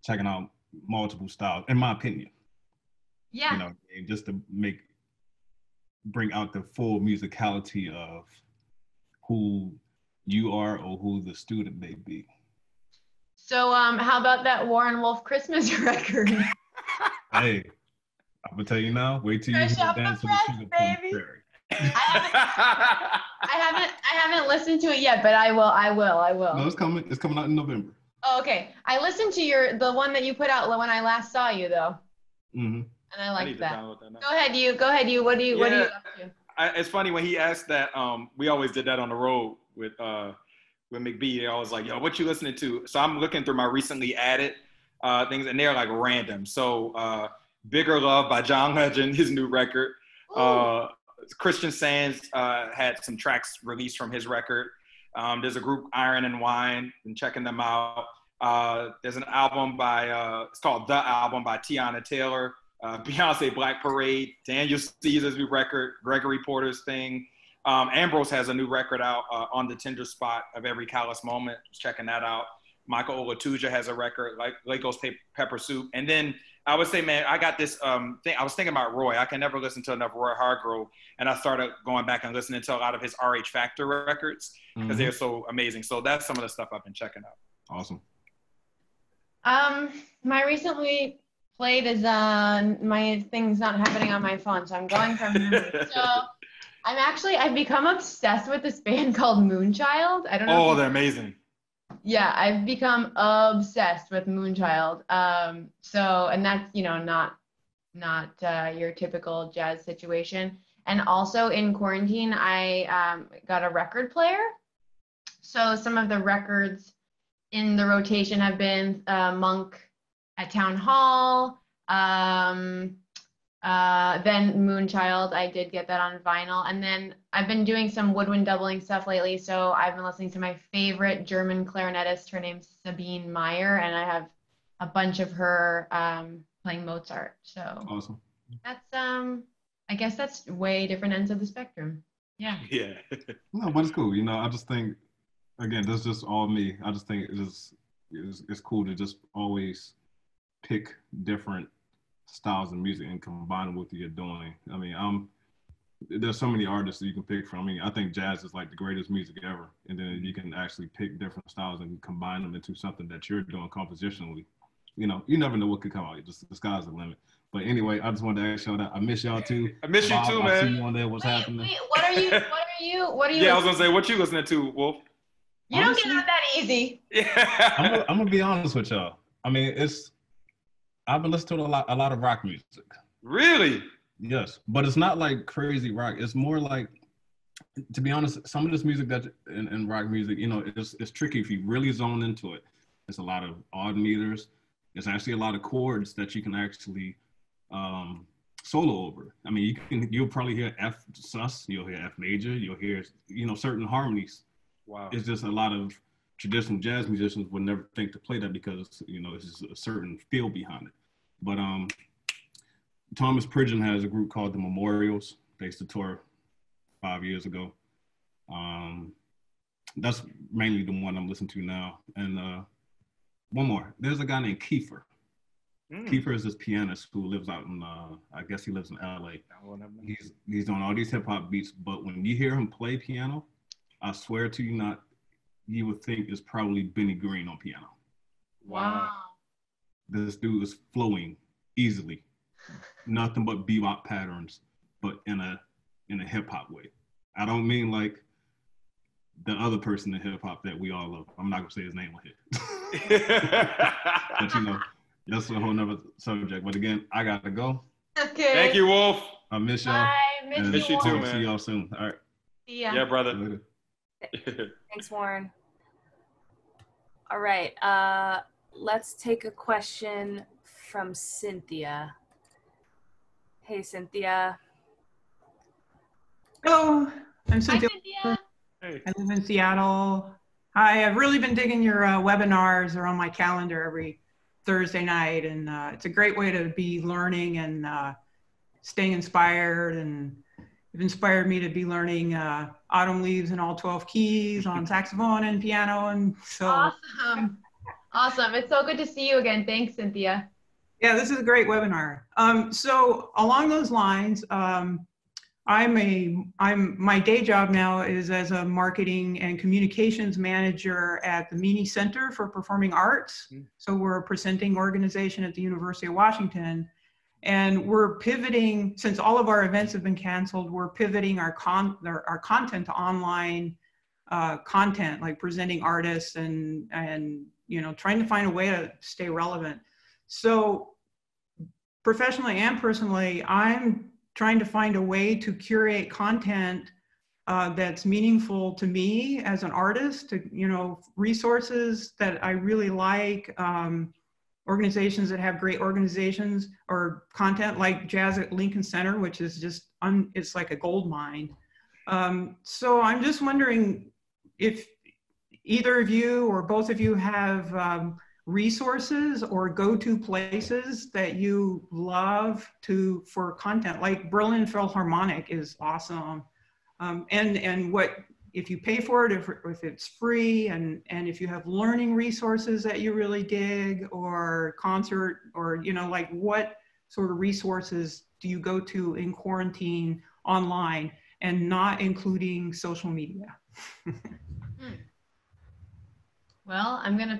checking out multiple styles, in my opinion. Yeah. You know, and just to make bring out the full musicality of who you are or who the student may be. So, um, how about that Warren Wolf Christmas record? Hey, I'm gonna tell you now. Wait till you hear off the dance to press, the sugar baby. fairy. I haven't, I haven't, I haven't listened to it yet, but I will, I will, I will. No, it's coming. It's coming out in November. Oh, okay. I listened to your the one that you put out when I last saw you though, hmm and I I like need to that. that. Go ahead, you. Go ahead, you. What do you? What are you Yeah. up to? I, it's funny when he asked that. Um, we always did that on the road with uh, with McBee. They always like, "Yo, what you listening to?" So I'm looking through my recently added uh, things, and they're like random. So uh, "Bigger Love" by John Legend, his new record. Uh, Christian Sands uh, had some tracks released from his record. Um, there's a group Iron and Wine, and checking them out. Uh, there's an album by uh, it's called The Album by Teyana Taylor. Uh, Beyonce Black Parade, Daniel Caesar's new record, Gregory Porter's thing. Um, Ambrose has a new record out uh, on the tender spot of every callous moment. Just checking that out. Michael Olatuja has a record like Lagos Pe- Pepper Soup. And then I would say, man, I got this um, thing. I was thinking about Roy. I can never listen to enough Roy Hargrove. And I started going back and listening to a lot of his RH Factor records because Mhm. they're so amazing. So that's some of the stuff I've been checking out. Awesome. Um, my recently played is uh my thing's not happening on my phone, so I'm going from memory. so I'm actually I've become obsessed with this band called Moonchild. I don't know. oh, they're amazing. yeah, I've become obsessed with Moonchild. Um, so and that's you know not not uh, your typical jazz situation. And also in quarantine, I um, got a record player. So some of the records in the rotation have been uh, Monk at Town Hall. Um, uh, then Moonchild, I did get that on vinyl. And then I've been doing some woodwind doubling stuff lately. So I've been listening to my favorite German clarinetist. Her name's Sabine Meyer, and I have a bunch of her um, playing Mozart. So Awesome. that's, um, I guess that's way different ends of the spectrum. Yeah. Yeah. No, but it's cool. You know, I just think, again, that's just all me. I just think it's just it's, it's cool to just always pick different styles of music and combine them with what you're doing. I mean, I'm there's so many artists that you can pick from. I mean, I think jazz is like the greatest music ever, and then you can actually pick different styles and combine them into something that you're doing compositionally. You know, you never know what could come out. Just the sky's the limit. But anyway, I just wanted to ask y'all that. I miss y'all too. I miss you Bob, too, I see you on there. What's Wait, happening? wait, what are you? What are you? What are you? Yeah, I was gonna say, what you listening to, Wolf? you don't get honestly- out that easy. I'm Yeah. gonna, I'm gonna be honest with y'all. I mean, it's I've been listening to a lot, a lot of rock music. really? Yes, but it's not like crazy rock. It's more like, to be honest, some of this music that in, in rock music, you know, it's it's tricky if you really zone into it. It's a lot of odd meters. It's actually a lot of chords that you can actually um, solo over. I mean, you can you'll probably hear F sus, you'll hear F major, you'll hear you know certain harmonies Wow. it's just a lot of traditional jazz musicians would never think to play that because you know there's a certain feel behind it. But um, Thomas Pridgen has a group called the Memorials. They used to tour five years ago. Um, that's mainly the one I'm listening to now. And uh, one more. There's a guy named Kiefer. Mm. Kiefer is this pianist who lives out in, uh, I guess he lives in LA. He's he's doing all these hip hop beats, but when you hear him play piano, I swear to you not, you would think is probably Benny Green on piano. Wow. This dude is flowing easily, nothing but bebop patterns, but in a in a hip hop way. I don't mean like the other person in hip hop that we all love. I'm not gonna say his name on here. but you know, that's a whole nother subject. But again, I gotta go. Okay. Thank you, Wolf. I miss y'all. Bye. Miss, Miss you too, man. See y'all soon. All right. See ya. Yeah, brother. Later. Thanks, Warren. All right, uh, let's take a question from Cynthia. Hey, Cynthia. Hello, I'm Hi, Cynthia. Cynthia. hey. I live in Seattle. Hi, I've really been digging your uh, webinars. They're on my calendar every Thursday night, and uh, it's a great way to be learning and uh, staying inspired. And you've inspired me to be learning uh, Autumn Leaves in all 12 keys on saxophone and piano. And so, Awesome. Awesome. It's so good to see you again. Thanks, Cynthia. yeah, this is a great webinar. Um, so along those lines, um, I'm a I'm my day job now is as a marketing and communications manager at the Meany Center for Performing Arts. Mm. So we're a presenting organization at the University of Washington, and we're pivoting since all of our events have been canceled. We're pivoting our con our, our content to online uh, content, like presenting artists and and you know trying to find a way to stay relevant. So professionally and personally, I'm trying to find a way to curate content uh, that's meaningful to me as an artist, to, you know, resources that I really like, um, organizations that have great organizations or content like Jazz at Lincoln Center, which is just, un, it's like a gold mine. Um, so I'm just wondering if either of you or both of you have um, resources or go-to places that you love to for content like berlin philharmonic is awesome um, and and what if you pay for it if, if it's free and and if you have learning resources that you really dig or concert or you know like what sort of resources do you go to in quarantine online and not including social media Well, I'm going to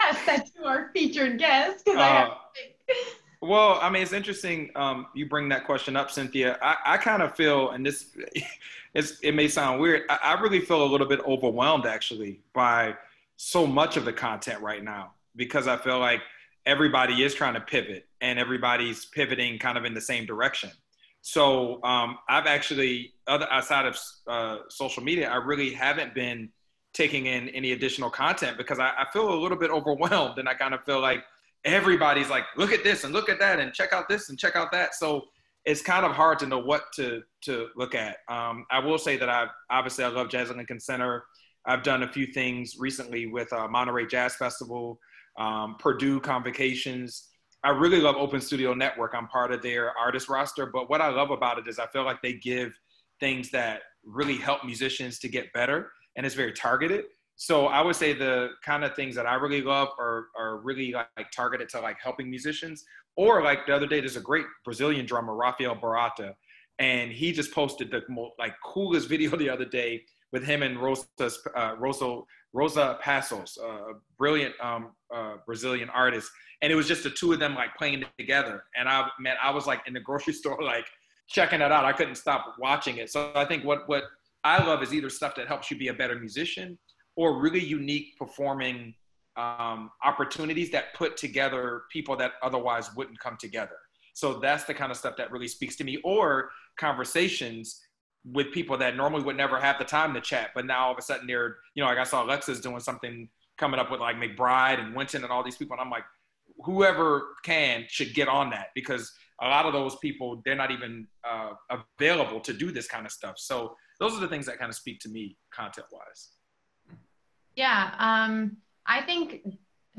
pass that to our featured guest because I Uh, have to think. Well, I mean, it's interesting. Um, you bring that question up, Cynthia. I, I kind of feel, and this, it may sound weird. I, I really feel a little bit overwhelmed actually by so much of the content right now because I feel like everybody is trying to pivot and everybody's pivoting kind of in the same direction. So um, I've actually, other outside of uh, social media, I really haven't been taking in any additional content because I, I feel a little bit overwhelmed and I kind of feel like everybody's like, look at this and look at that and check out this and check out that. So it's kind of hard to know what to to look at. Um, I will say that I obviously I love Jazz Lincoln Center. I've done a few things recently with uh, Monterey Jazz Festival, um, Purdue Convocations. I really love Open Studio Network. I'm part of their artist roster, but what I love about it is I feel like they give things that really help musicians to get better, and it's very targeted. So I would say the kind of things that I really love are are really like, like targeted to like helping musicians. Or like the other day, there's a great Brazilian drummer, Rafael Barata, and he just posted the most like coolest video the other day with him and Rosa uh, Rosa Rosa Passos, a brilliant um, uh, Brazilian artist, and it was just the two of them like playing together. And I man, I was like in the grocery store like checking that out. I couldn't stop watching it. So I think what what I love is either stuff that helps you be a better musician or really unique performing um, opportunities that put together people that otherwise wouldn't come together. So that's the kind of stuff that really speaks to me, or conversations with people that normally would never have the time to chat, but now all of a sudden they're, you know, like I saw Alexa's doing something coming up with like McBride and Wynton and all these people, and I'm like, whoever can should get on that because a lot of those people they're not even uh, available to do this kind of stuff. So those are the things that kind of speak to me content wise. Yeah, um, I think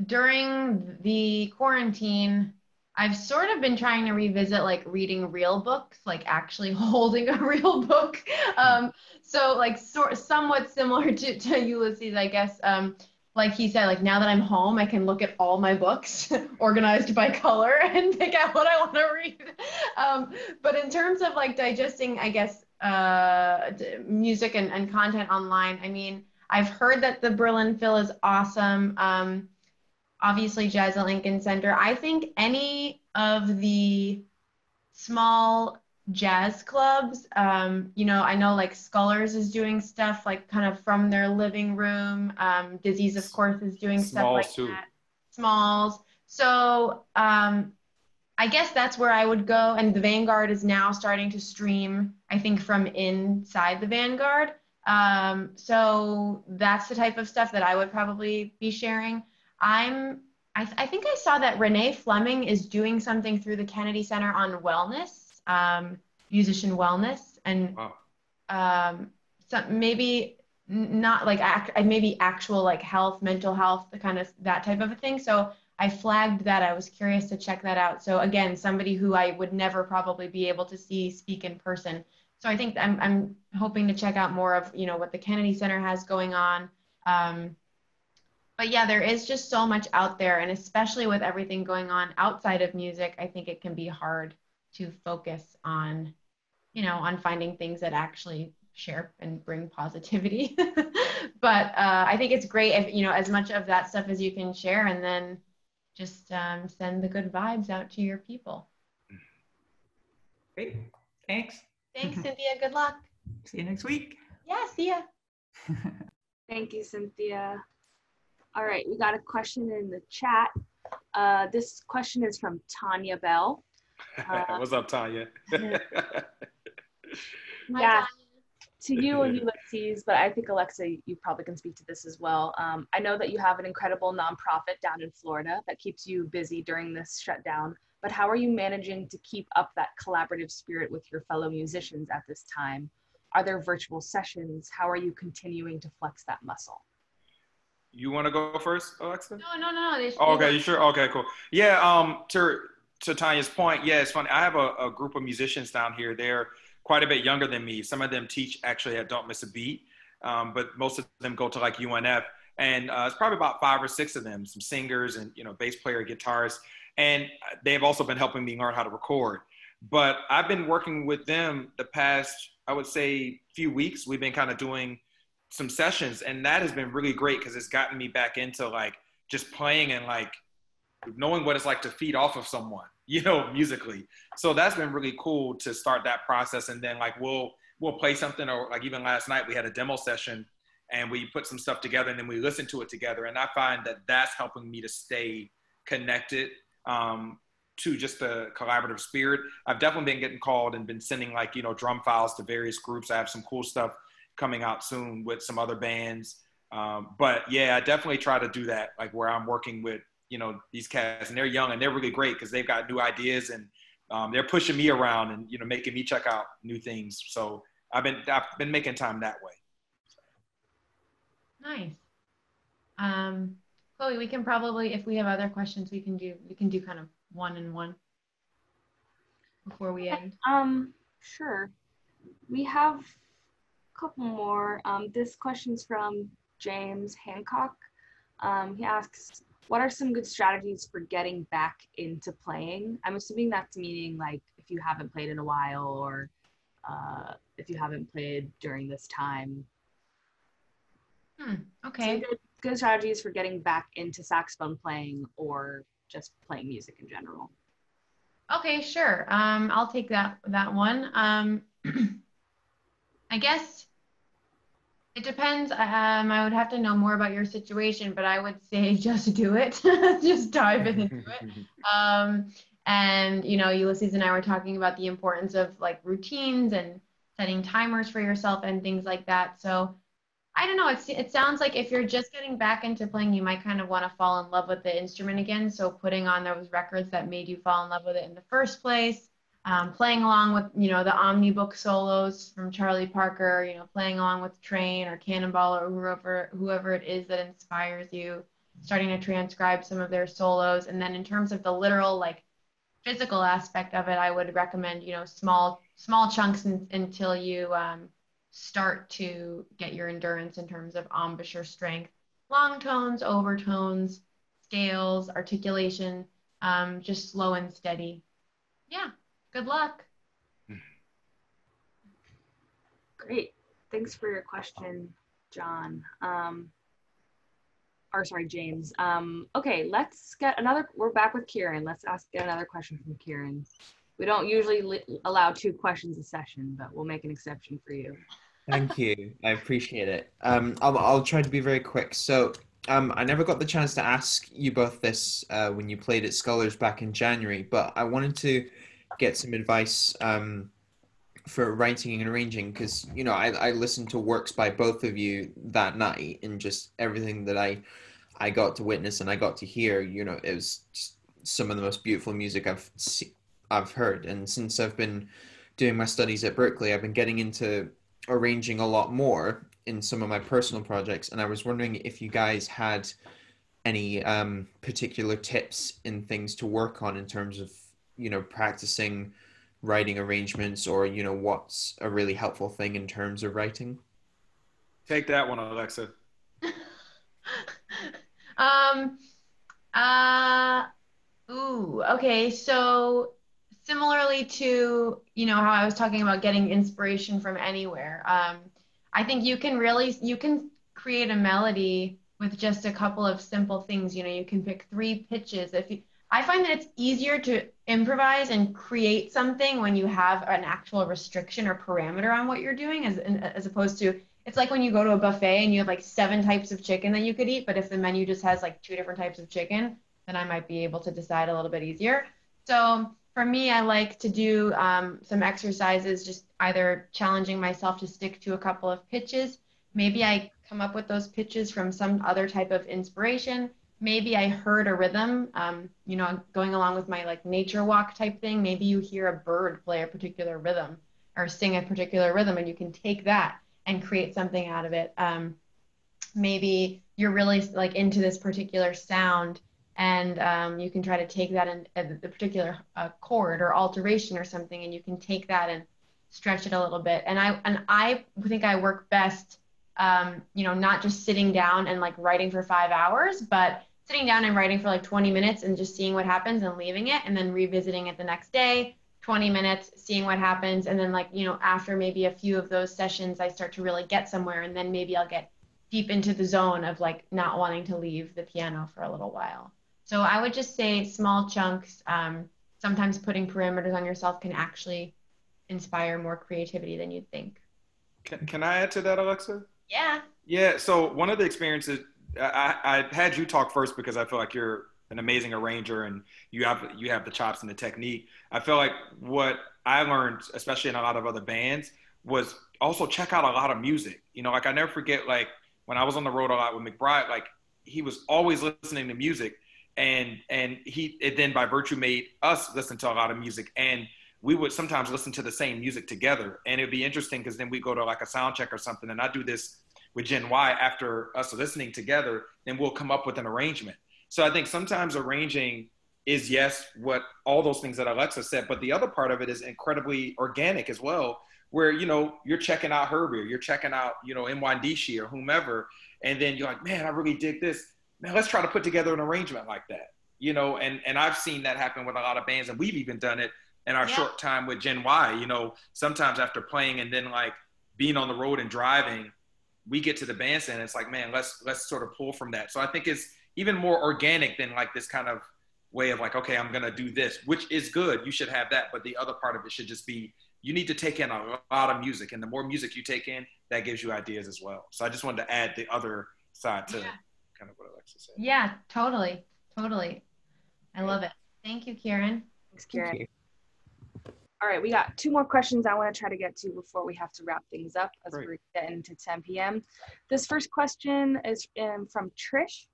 during the quarantine, I've sort of been trying to revisit like reading real books, like actually holding a real book. Um, so like sort somewhat similar to, to Ulysses, I guess. Um, like he said, like now that I'm home, I can look at all my books organized by color and pick out what I want to read. Um, but in terms of like digesting, I guess, uh, music and, and content online, I mean, I've heard that the Berlin Phil is awesome. Um, obviously, Jazz at Lincoln Center. I think any of the small jazz clubs, um, you know, I know like Scullers is doing stuff like kind of from their living room. Um, Dizzy's, of course, is doing Smalls stuff like too. that. Smalls. So um, I guess that's where I would go. And the Vanguard is now starting to stream, I think, from inside the Vanguard. Um, so that's the type of stuff that I would probably be sharing. I'm, I, th- I think I saw that Renee Fleming is doing something through the Kennedy Center on wellness, um, musician wellness, and Wow. um, some, maybe not like act, maybe actual like health, mental health, the kind of that type of a thing. So I flagged that. I was curious to check that out. So again, somebody who I would never probably be able to see speak in person. So I think I'm, I'm hoping to check out more of you know what the Kennedy Center has going on. Um, but yeah, there is just so much out there, and especially with everything going on outside of music, I think it can be hard to focus on, you know, on finding things that actually share and bring positivity. but uh, I think it's great if you know as much of that stuff as you can share, and then just um, send the good vibes out to your people. Great. Thanks. Thanks, Cynthia. Good luck. See you next week. Yeah, see ya. Thank you, Cynthia. All right, we got a question in the chat. Uh, this question is from Tanya Bell. Uh, What's up, Tanya? Yeah. God. to you and Ulysses, but I think Alexa, you probably can speak to this as well. Um, I know that you have an incredible nonprofit down in Florida that keeps you busy during this shutdown, but how are you managing to keep up that collaborative spirit with your fellow musicians at this time? Are there virtual sessions? How are you continuing to flex that muscle? you want to go first, Alexa? No, no, no. They, Oh, okay, you sure? Okay, cool. Yeah, um, to to Tanya's point, yeah, it's funny. I have a, a group of musicians down here. They're quite a bit younger than me. Some of them teach actually at Don't Miss a Beat, um, but most of them go to like UNF. And uh, it's probably about five or six of them, some singers and you know bass player, guitarists, and they've also been helping me learn how to record. But I've been working with them the past, I would say, few weeks. We've been kind of doing some sessions, and that has been really great because it's gotten me back into like just playing and like knowing what it's like to feed off of someone, you know, musically. So that's been really cool to start that process. And then like we'll we'll play something, or like even last night we had a demo session, and we put some stuff together, and then we listen to it together. And I find that that's helping me to stay connected um, to just the collaborative spirit. I've definitely been getting called and been sending like you know drum files to various groups. I have some cool stuff coming out soon with some other bands. Um, but yeah, I definitely try to do that, like where I'm working with you know these cats, and they're young and they're really great because they've got new ideas and um, they're pushing me around and you know making me check out new things. So I've been I've been making time that way. Nice. Um, Chloe, we can probably, if we have other questions, we can do, we can do kind of one and one before we end. Um, sure. We have a couple more. Um, this question's from James Hancock. Um, he asks, what are some good strategies for getting back into playing? I'm assuming that's meaning like if you haven't played in a while or uh, if you haven't played during this time. Hmm, okay. good, good strategies for getting back into saxophone playing or just playing music in general. Okay, sure. Um, I'll take that that one. Um, I guess it depends. Um, I would have to know more about your situation, but I would say just do it. just dive into it. Um, and you know, Ulysses and I were talking about the importance of like routines and setting timers for yourself and things like that. So I don't know. It's, it sounds like if you're just getting back into playing, you might kind of want to fall in love with the instrument again. So putting on those records that made you fall in love with it in the first place. um, playing along with you know the omnibook solos from charlie parker you know playing along with Trane or cannonball or whoever whoever it is that inspires you starting to transcribe some of their solos and then in terms of the literal like physical aspect of it i would recommend you know small small chunks in, until you um, start to get your endurance in terms of embouchure strength long tones overtones scales articulation um, just slow and steady yeah good luck Great. Thanks for your question, John. Um, or sorry, James. Um, okay, let's get another. We're back with Kieran. Let's ask get another question from Kieran. We don't usually allow two questions a session, but we'll make an exception for you. Thank you. I appreciate it. Um, I'll, I'll try to be very quick. So, um, I never got the chance to ask you both this uh, when you played at Scullers back in January, but I wanted to get some advice um, for writing and arranging because you know I, I listened to works by both of you that night and just everything that I I got to witness and I got to hear. You know, it was some of the most beautiful music I've I've heard, and since I've been doing my studies at Berklee, I've been getting into arranging a lot more in some of my personal projects and i was wondering if you guys had any um, particular tips and things to work on in terms of you know practicing writing arrangements or you know what's a really helpful thing in terms of writing Take that one, Alexa. um uh ooh okay so similarly to you know how i was talking about getting inspiration from anywhere um i think you can really you can create a melody with just a couple of simple things. You know you can pick three pitches. If you i find that it's easier to improvise and create something when you have an actual restriction or parameter on what you're doing as as opposed to it's like when you go to a buffet and you have like seven types of chicken that you could eat but if the menu just has like two different types of chicken then i might be able to decide a little bit easier. So for me, I like to do um, some exercises, just either challenging myself to stick to a couple of pitches. Maybe I come up with those pitches from some other type of inspiration. Maybe I heard a rhythm, um, you know, going along with my like nature walk type thing. Maybe you hear a bird play a particular rhythm or sing a particular rhythm, and you can take that and create something out of it. Um, maybe you're really like into this particular sound and um, you can try to take that in the particular uh, chord or alteration or something and you can take that and stretch it a little bit. And i and i think i work best um, you know not just sitting down and like writing for five hours but sitting down and writing for like 20 minutes and just seeing what happens and leaving it and then revisiting it the next day 20 minutes seeing what happens and then like you know after maybe a few of those sessions i start to really get somewhere and then maybe i'll get deep into the zone of like not wanting to leave the piano for a little while so I would just say small chunks. Um, sometimes putting parameters on yourself can actually inspire more creativity than you'd think. Can, can I add to that, Alexa? Yeah. Yeah. So one of the experiences I, I had you talk first because I feel like you're an amazing arranger and you have you have the chops and the technique. I feel like what I learned, especially in a lot of other bands, was also check out a lot of music. You know, like I never forget like when I was on the road a lot with McBride, like he was always listening to music and and he it then by virtue made us listen to a lot of music and we would sometimes listen to the same music together. And it'd be interesting because then we go to like a sound check or something and i do this with gen y after us listening together then we'll come up with an arrangement. So i think sometimes arranging is yes what all those things that alexa said but the other part of it is incredibly organic as well where you know you're checking out herbie or you're checking out you know Mwandishi or whomever and then you're like man i really dig this man, let's try to put together an arrangement like that. You know, and and I've seen that happen with a lot of bands, and we've even done it in our Yeah. short time with Gen Y. You know, sometimes after playing and then like being on the road and driving, we get to the bandstand. And it's like, man, let's let's sort of pull from that. So I think it's even more organic than like this kind of way of like, okay, I'm gonna do this, which is good. You should have that, but the other part of it should just be you need to take in a lot of music, and the more music you take in, that gives you ideas as well. So I just wanted to add the other side to Yeah. Kind of what Alexa said. Yeah, totally. Totally. I love it. Thank you, Kieran. Thanks, Kieran. Thank you. All right, we got two more questions I want to try to get to before we have to wrap things up as Great. we're getting to 10 p.m. This first question is um, from Trish.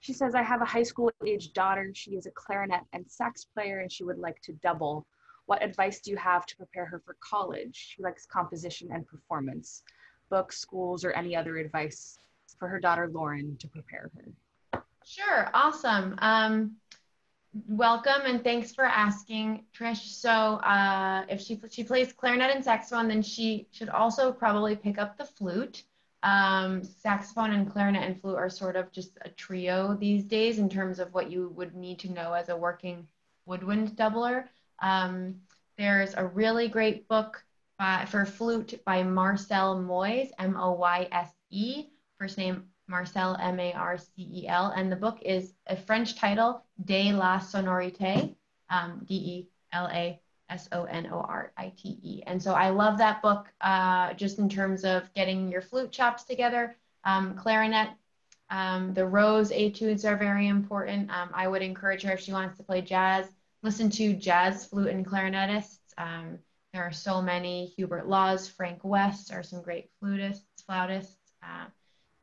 She says, I have a high school age daughter. She is a clarinet and sax player and she would like to double. what advice do you have to prepare her for college? She likes composition and performance, books, schools, or any other advice for her daughter Lauren to prepare her. Sure, awesome. Um, welcome and thanks for asking, Trish. So uh, if she she plays clarinet and saxophone, then she should also probably pick up the flute. Um, saxophone and clarinet and flute are sort of just a trio these days in terms of what you would need to know as a working woodwind doubler. Um, there's a really great book by, for flute by Marcel Moyse, M-O-Y-S-E, first name Marcel, M-A-R-C-E-L, and the book is a French title, De la Sonorité, um, D-E-L-A S-O-N-O-R-I-T-E. And so I love that book uh, just in terms of getting your flute chops together. Um, clarinet, um, the rose etudes are very important. Um, I would encourage her if she wants to play jazz, listen to jazz flute and clarinetists. Um, there are so many. Hubert Laws, Frank Wess are some great flutists, flautists, uh,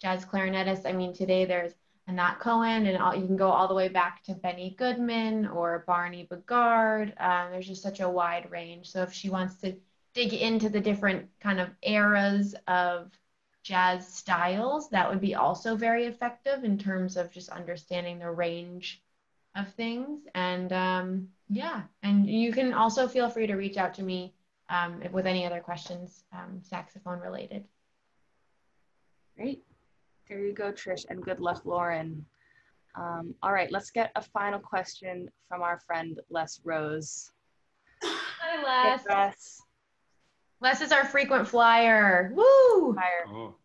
jazz clarinetists. I mean, today there's Anat Cohen, and all, you can go all the way back to Benny Goodman or Barney Bigard. Um, there's just such a wide range. So if she wants to dig into the different kind of eras of jazz styles, that would be also very effective in terms of just understanding the range of things. And um, yeah, and you can also feel free to reach out to me um, with any other questions, um, saxophone related. Great. There you go, Trish, and good luck, Lauren. Um, all right, let's get a final question from our friend Les Rose. Hi, Les. Hey, Les. Les is our frequent flyer. Woo! Flyer. Oh.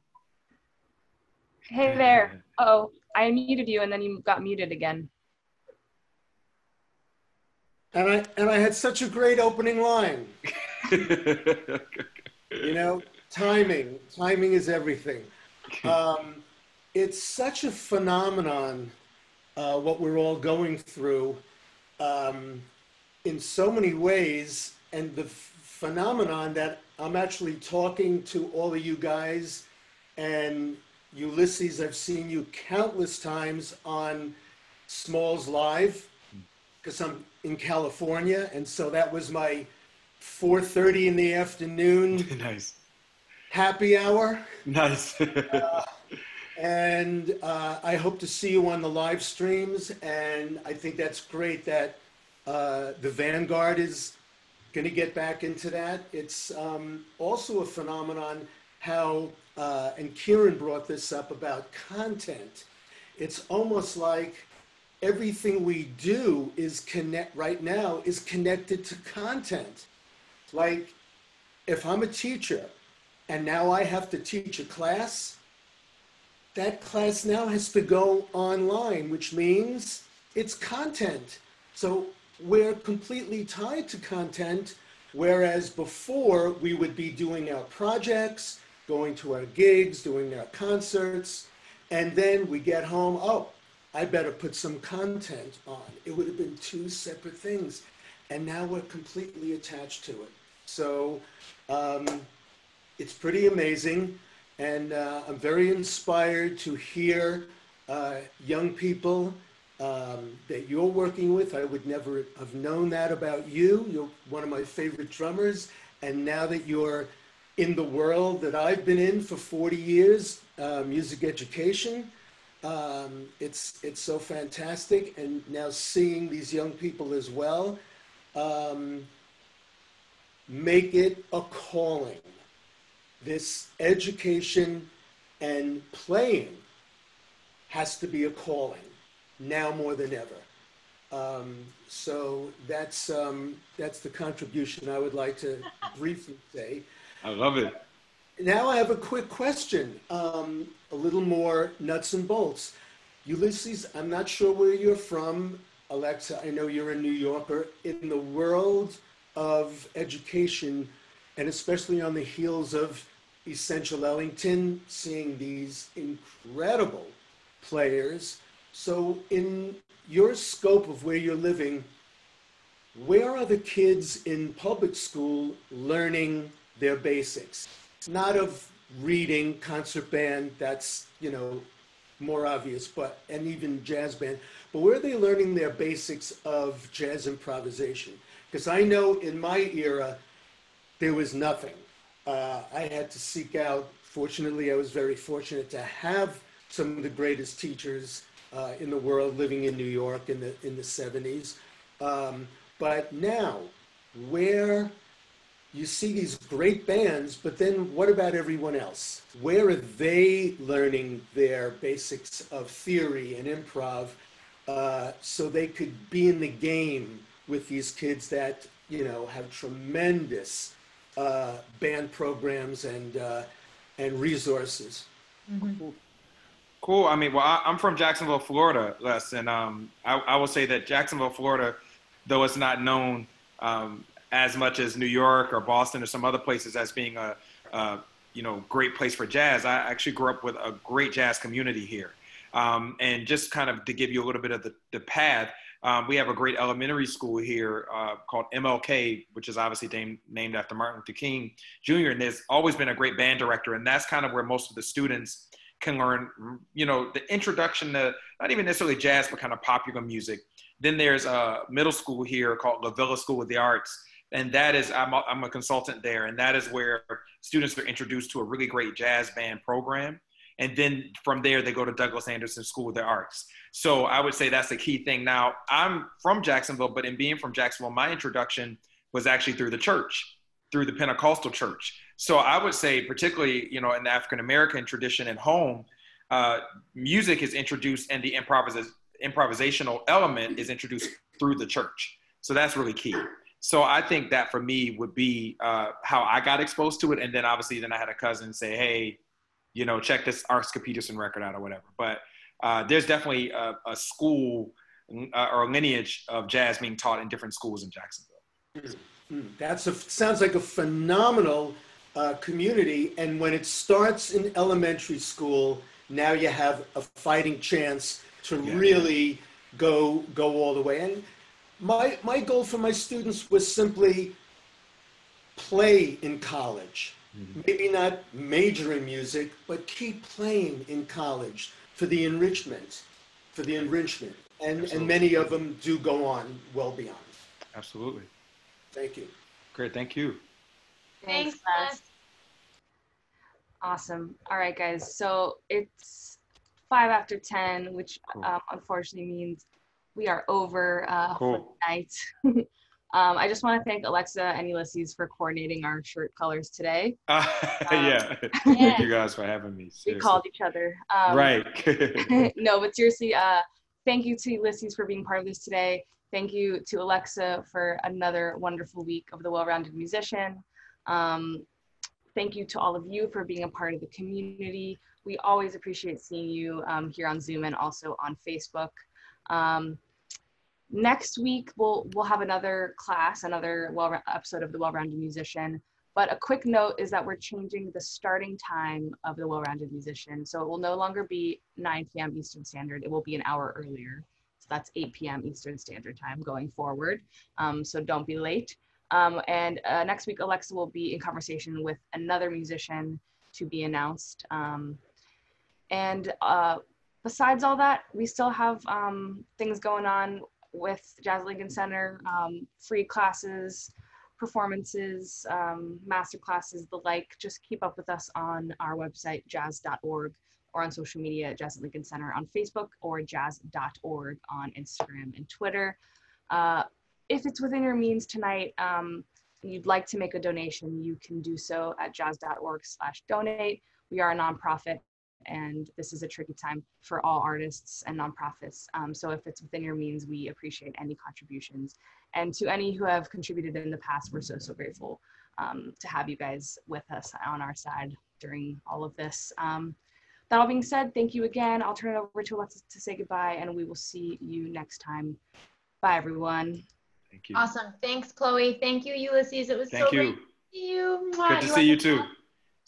Hey there. Oh, I muted you and then you got muted again. And I and I had such a great opening line. you know, timing. Timing is everything. Um, it's such a phenomenon, uh, what we're all going through, um, in so many ways, and the phenomenon that I'm actually talking to all of you guys, and Ulysses, I've seen you countless times on Smalls Live, because I'm in California, and so that was my 4:30 in the afternoon. nice. Happy hour. Nice. uh, and uh, I hope to see you on the live streams. And I think that's great that uh, the Vanguard is going to get back into that. It's um, also a phenomenon how, uh, and Kieran brought this up about content. It's almost like everything we do is connect right now is connected to content. Like if I'm a teacher and now I have to teach a class, that class now has to go online, which means it's content. So we're completely tied to content, whereas before we would be doing our projects, going to our gigs, doing our concerts, and then we get home, oh, I better put some content on. It would have been two separate things. And now we're completely attached to it. So um, it's pretty amazing. And uh, I'm very inspired to hear uh, young people um, that you're working with. I would never have known that about you. You're one of my favorite drummers. And now that you're in the world that I've been in for 40 years, uh, music education, um, it's, it's so fantastic. And now seeing these young people as well, um, make it a calling this education and playing has to be a calling now more than ever. Um, so that's um, that's the contribution I would like to briefly say. I love it. Now I have a quick question, um, a little more nuts and bolts. Ulysses, I'm not sure where you're from. Alexa, I know you're a New Yorker. In the world of education, and especially on the heels of Essential Ellington, seeing these incredible players. So, in your scope of where you're living, where are the kids in public school learning their basics? Not of reading, concert band, that's, you know, more obvious, but, and even jazz band. but where are they learning their basics of jazz improvisation? Because I know in my era, there was nothing. Uh, I had to seek out, fortunately, I was very fortunate to have some of the greatest teachers uh, in the world living in New York in the, in the 70s. Um, but now, where you see these great bands, but then what about everyone else? Where are they learning their basics of theory and improv uh, so they could be in the game with these kids that you know have tremendous uh, band programs and uh, and resources? Cool. Cool. I mean, well, I, am from Jacksonville, Florida, Les, and um, I, I will say that Jacksonville, Florida, though it's not known um, as much as New York or Boston or some other places as being a, a you know great place for jazz. I actually grew up with a great jazz community here, um, and just kind of to give you a little bit of the, the path. Um, we have a great elementary school here uh, called MLK, which is obviously named, named after Martin Luther King Jr. And there's always been a great band director, and that's kind of where most of the students can learn, you know, the introduction to not even necessarily jazz, but kind of popular music. Then there's a middle school here called La Villa School of the Arts, and that is I'm a, I'm a consultant there, and that is where students are introduced to a really great jazz band program, and then from there they go to Douglas Anderson School of the Arts. So I would say that's the key thing. Now I'm from Jacksonville, but in being from Jacksonville, my introduction was actually through the church, through the Pentecostal church. So I would say, particularly you know in the African American tradition at home, uh, music is introduced, and the improvis- improvisational element is introduced through the church. So that's really key so I think that for me would be uh, how I got exposed to it, and then obviously then I had a cousin say, "Hey, you know, check this Oscar Peterson record out or whatever." But uh, there's definitely a, a school uh, or a lineage of jazz being taught in different schools in Jacksonville. Mm-hmm. That's a sounds like a phenomenal uh, community, and when it starts in elementary school, now you have a fighting chance to yeah. really go go all the way. And my, my goal for my students was simply play in college. Mm-hmm. Maybe not major in music, but keep playing in college for the enrichment, for the enrichment. And, and many of them do go on well beyond. Absolutely. Thank you. Great. Thank you. Thanks, Thanks Awesome. All right, guys. So it's five after 10, which cool. um, unfortunately means we are over uh, cool. for tonight. um, I just want to thank Alexa and Ulysses for coordinating our shirt colors today. Uh, um, yeah. thank you guys for having me. Seriously. We called each other. Um, right. no, but seriously, uh, thank you to Ulysses for being part of this today. Thank you to Alexa for another wonderful week of the well-rounded musician. Um, thank you to all of you for being a part of the community. We always appreciate seeing you um, here on Zoom and also on Facebook. Um, next week we'll we'll have another class another well episode of the well-rounded musician. But a quick note is that we're changing the starting time of the well-rounded musician. So it will no longer be 9 p.m eastern standard. It will be an hour earlier. So that's 8 p.m eastern standard time going forward. Um, so don't be late. Um, and uh, next week alexa will be in conversation with another musician to be announced. Um, and uh, besides all that we still have um, things going on with Jazz Lincoln Center, um, free classes, performances, um, master classes, the like. Just keep up with us on our website, jazz.org, or on social media Jazz at Lincoln Center on Facebook or jazz.org on Instagram and Twitter. Uh, if it's within your means tonight um, you'd like to make a donation, you can do so at jazz.org slash donate. We are a nonprofit and this is a tricky time for all artists and nonprofits. Um, so if it's within your means, we appreciate any contributions. And to any who have contributed in the past, we're so, so grateful um, to have you guys with us on our side during all of this. Um, that all being said, thank you again. I'll turn it over to Alexa to say goodbye and we will see you next time. Bye everyone. Thank you. Awesome. Thanks, Chloe. Thank you, Ulysses. It was Thank so you. great to see you. Good to you see you too.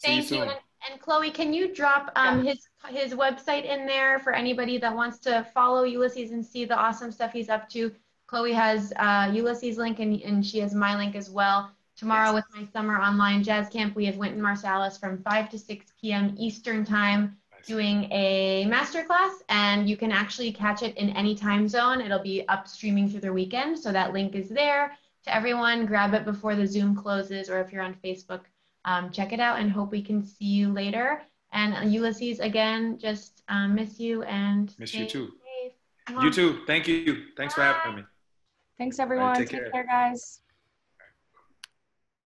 Thank you. And Chloe, can you drop um, yeah. his his website in there for anybody that wants to follow Ulysses and see the awesome stuff he's up to? Chloe has uh, Ulysses link and, and she has my link as well. Tomorrow yes. with my summer online jazz camp, we have Wynton Marsalis from 5 to 6 p.m. Eastern time. doing a masterclass, and you can actually catch it in any time zone. It'll be up streaming through the weekend, so that link is there to everyone. Grab it before the Zoom closes, or if you're on Facebook, um, check it out, and hope we can see you later. And Ulysses, again, just um, miss you and Miss you too. safe. You too. Thank you. Thanks for having me. Thanks, everyone. take take care. care guys.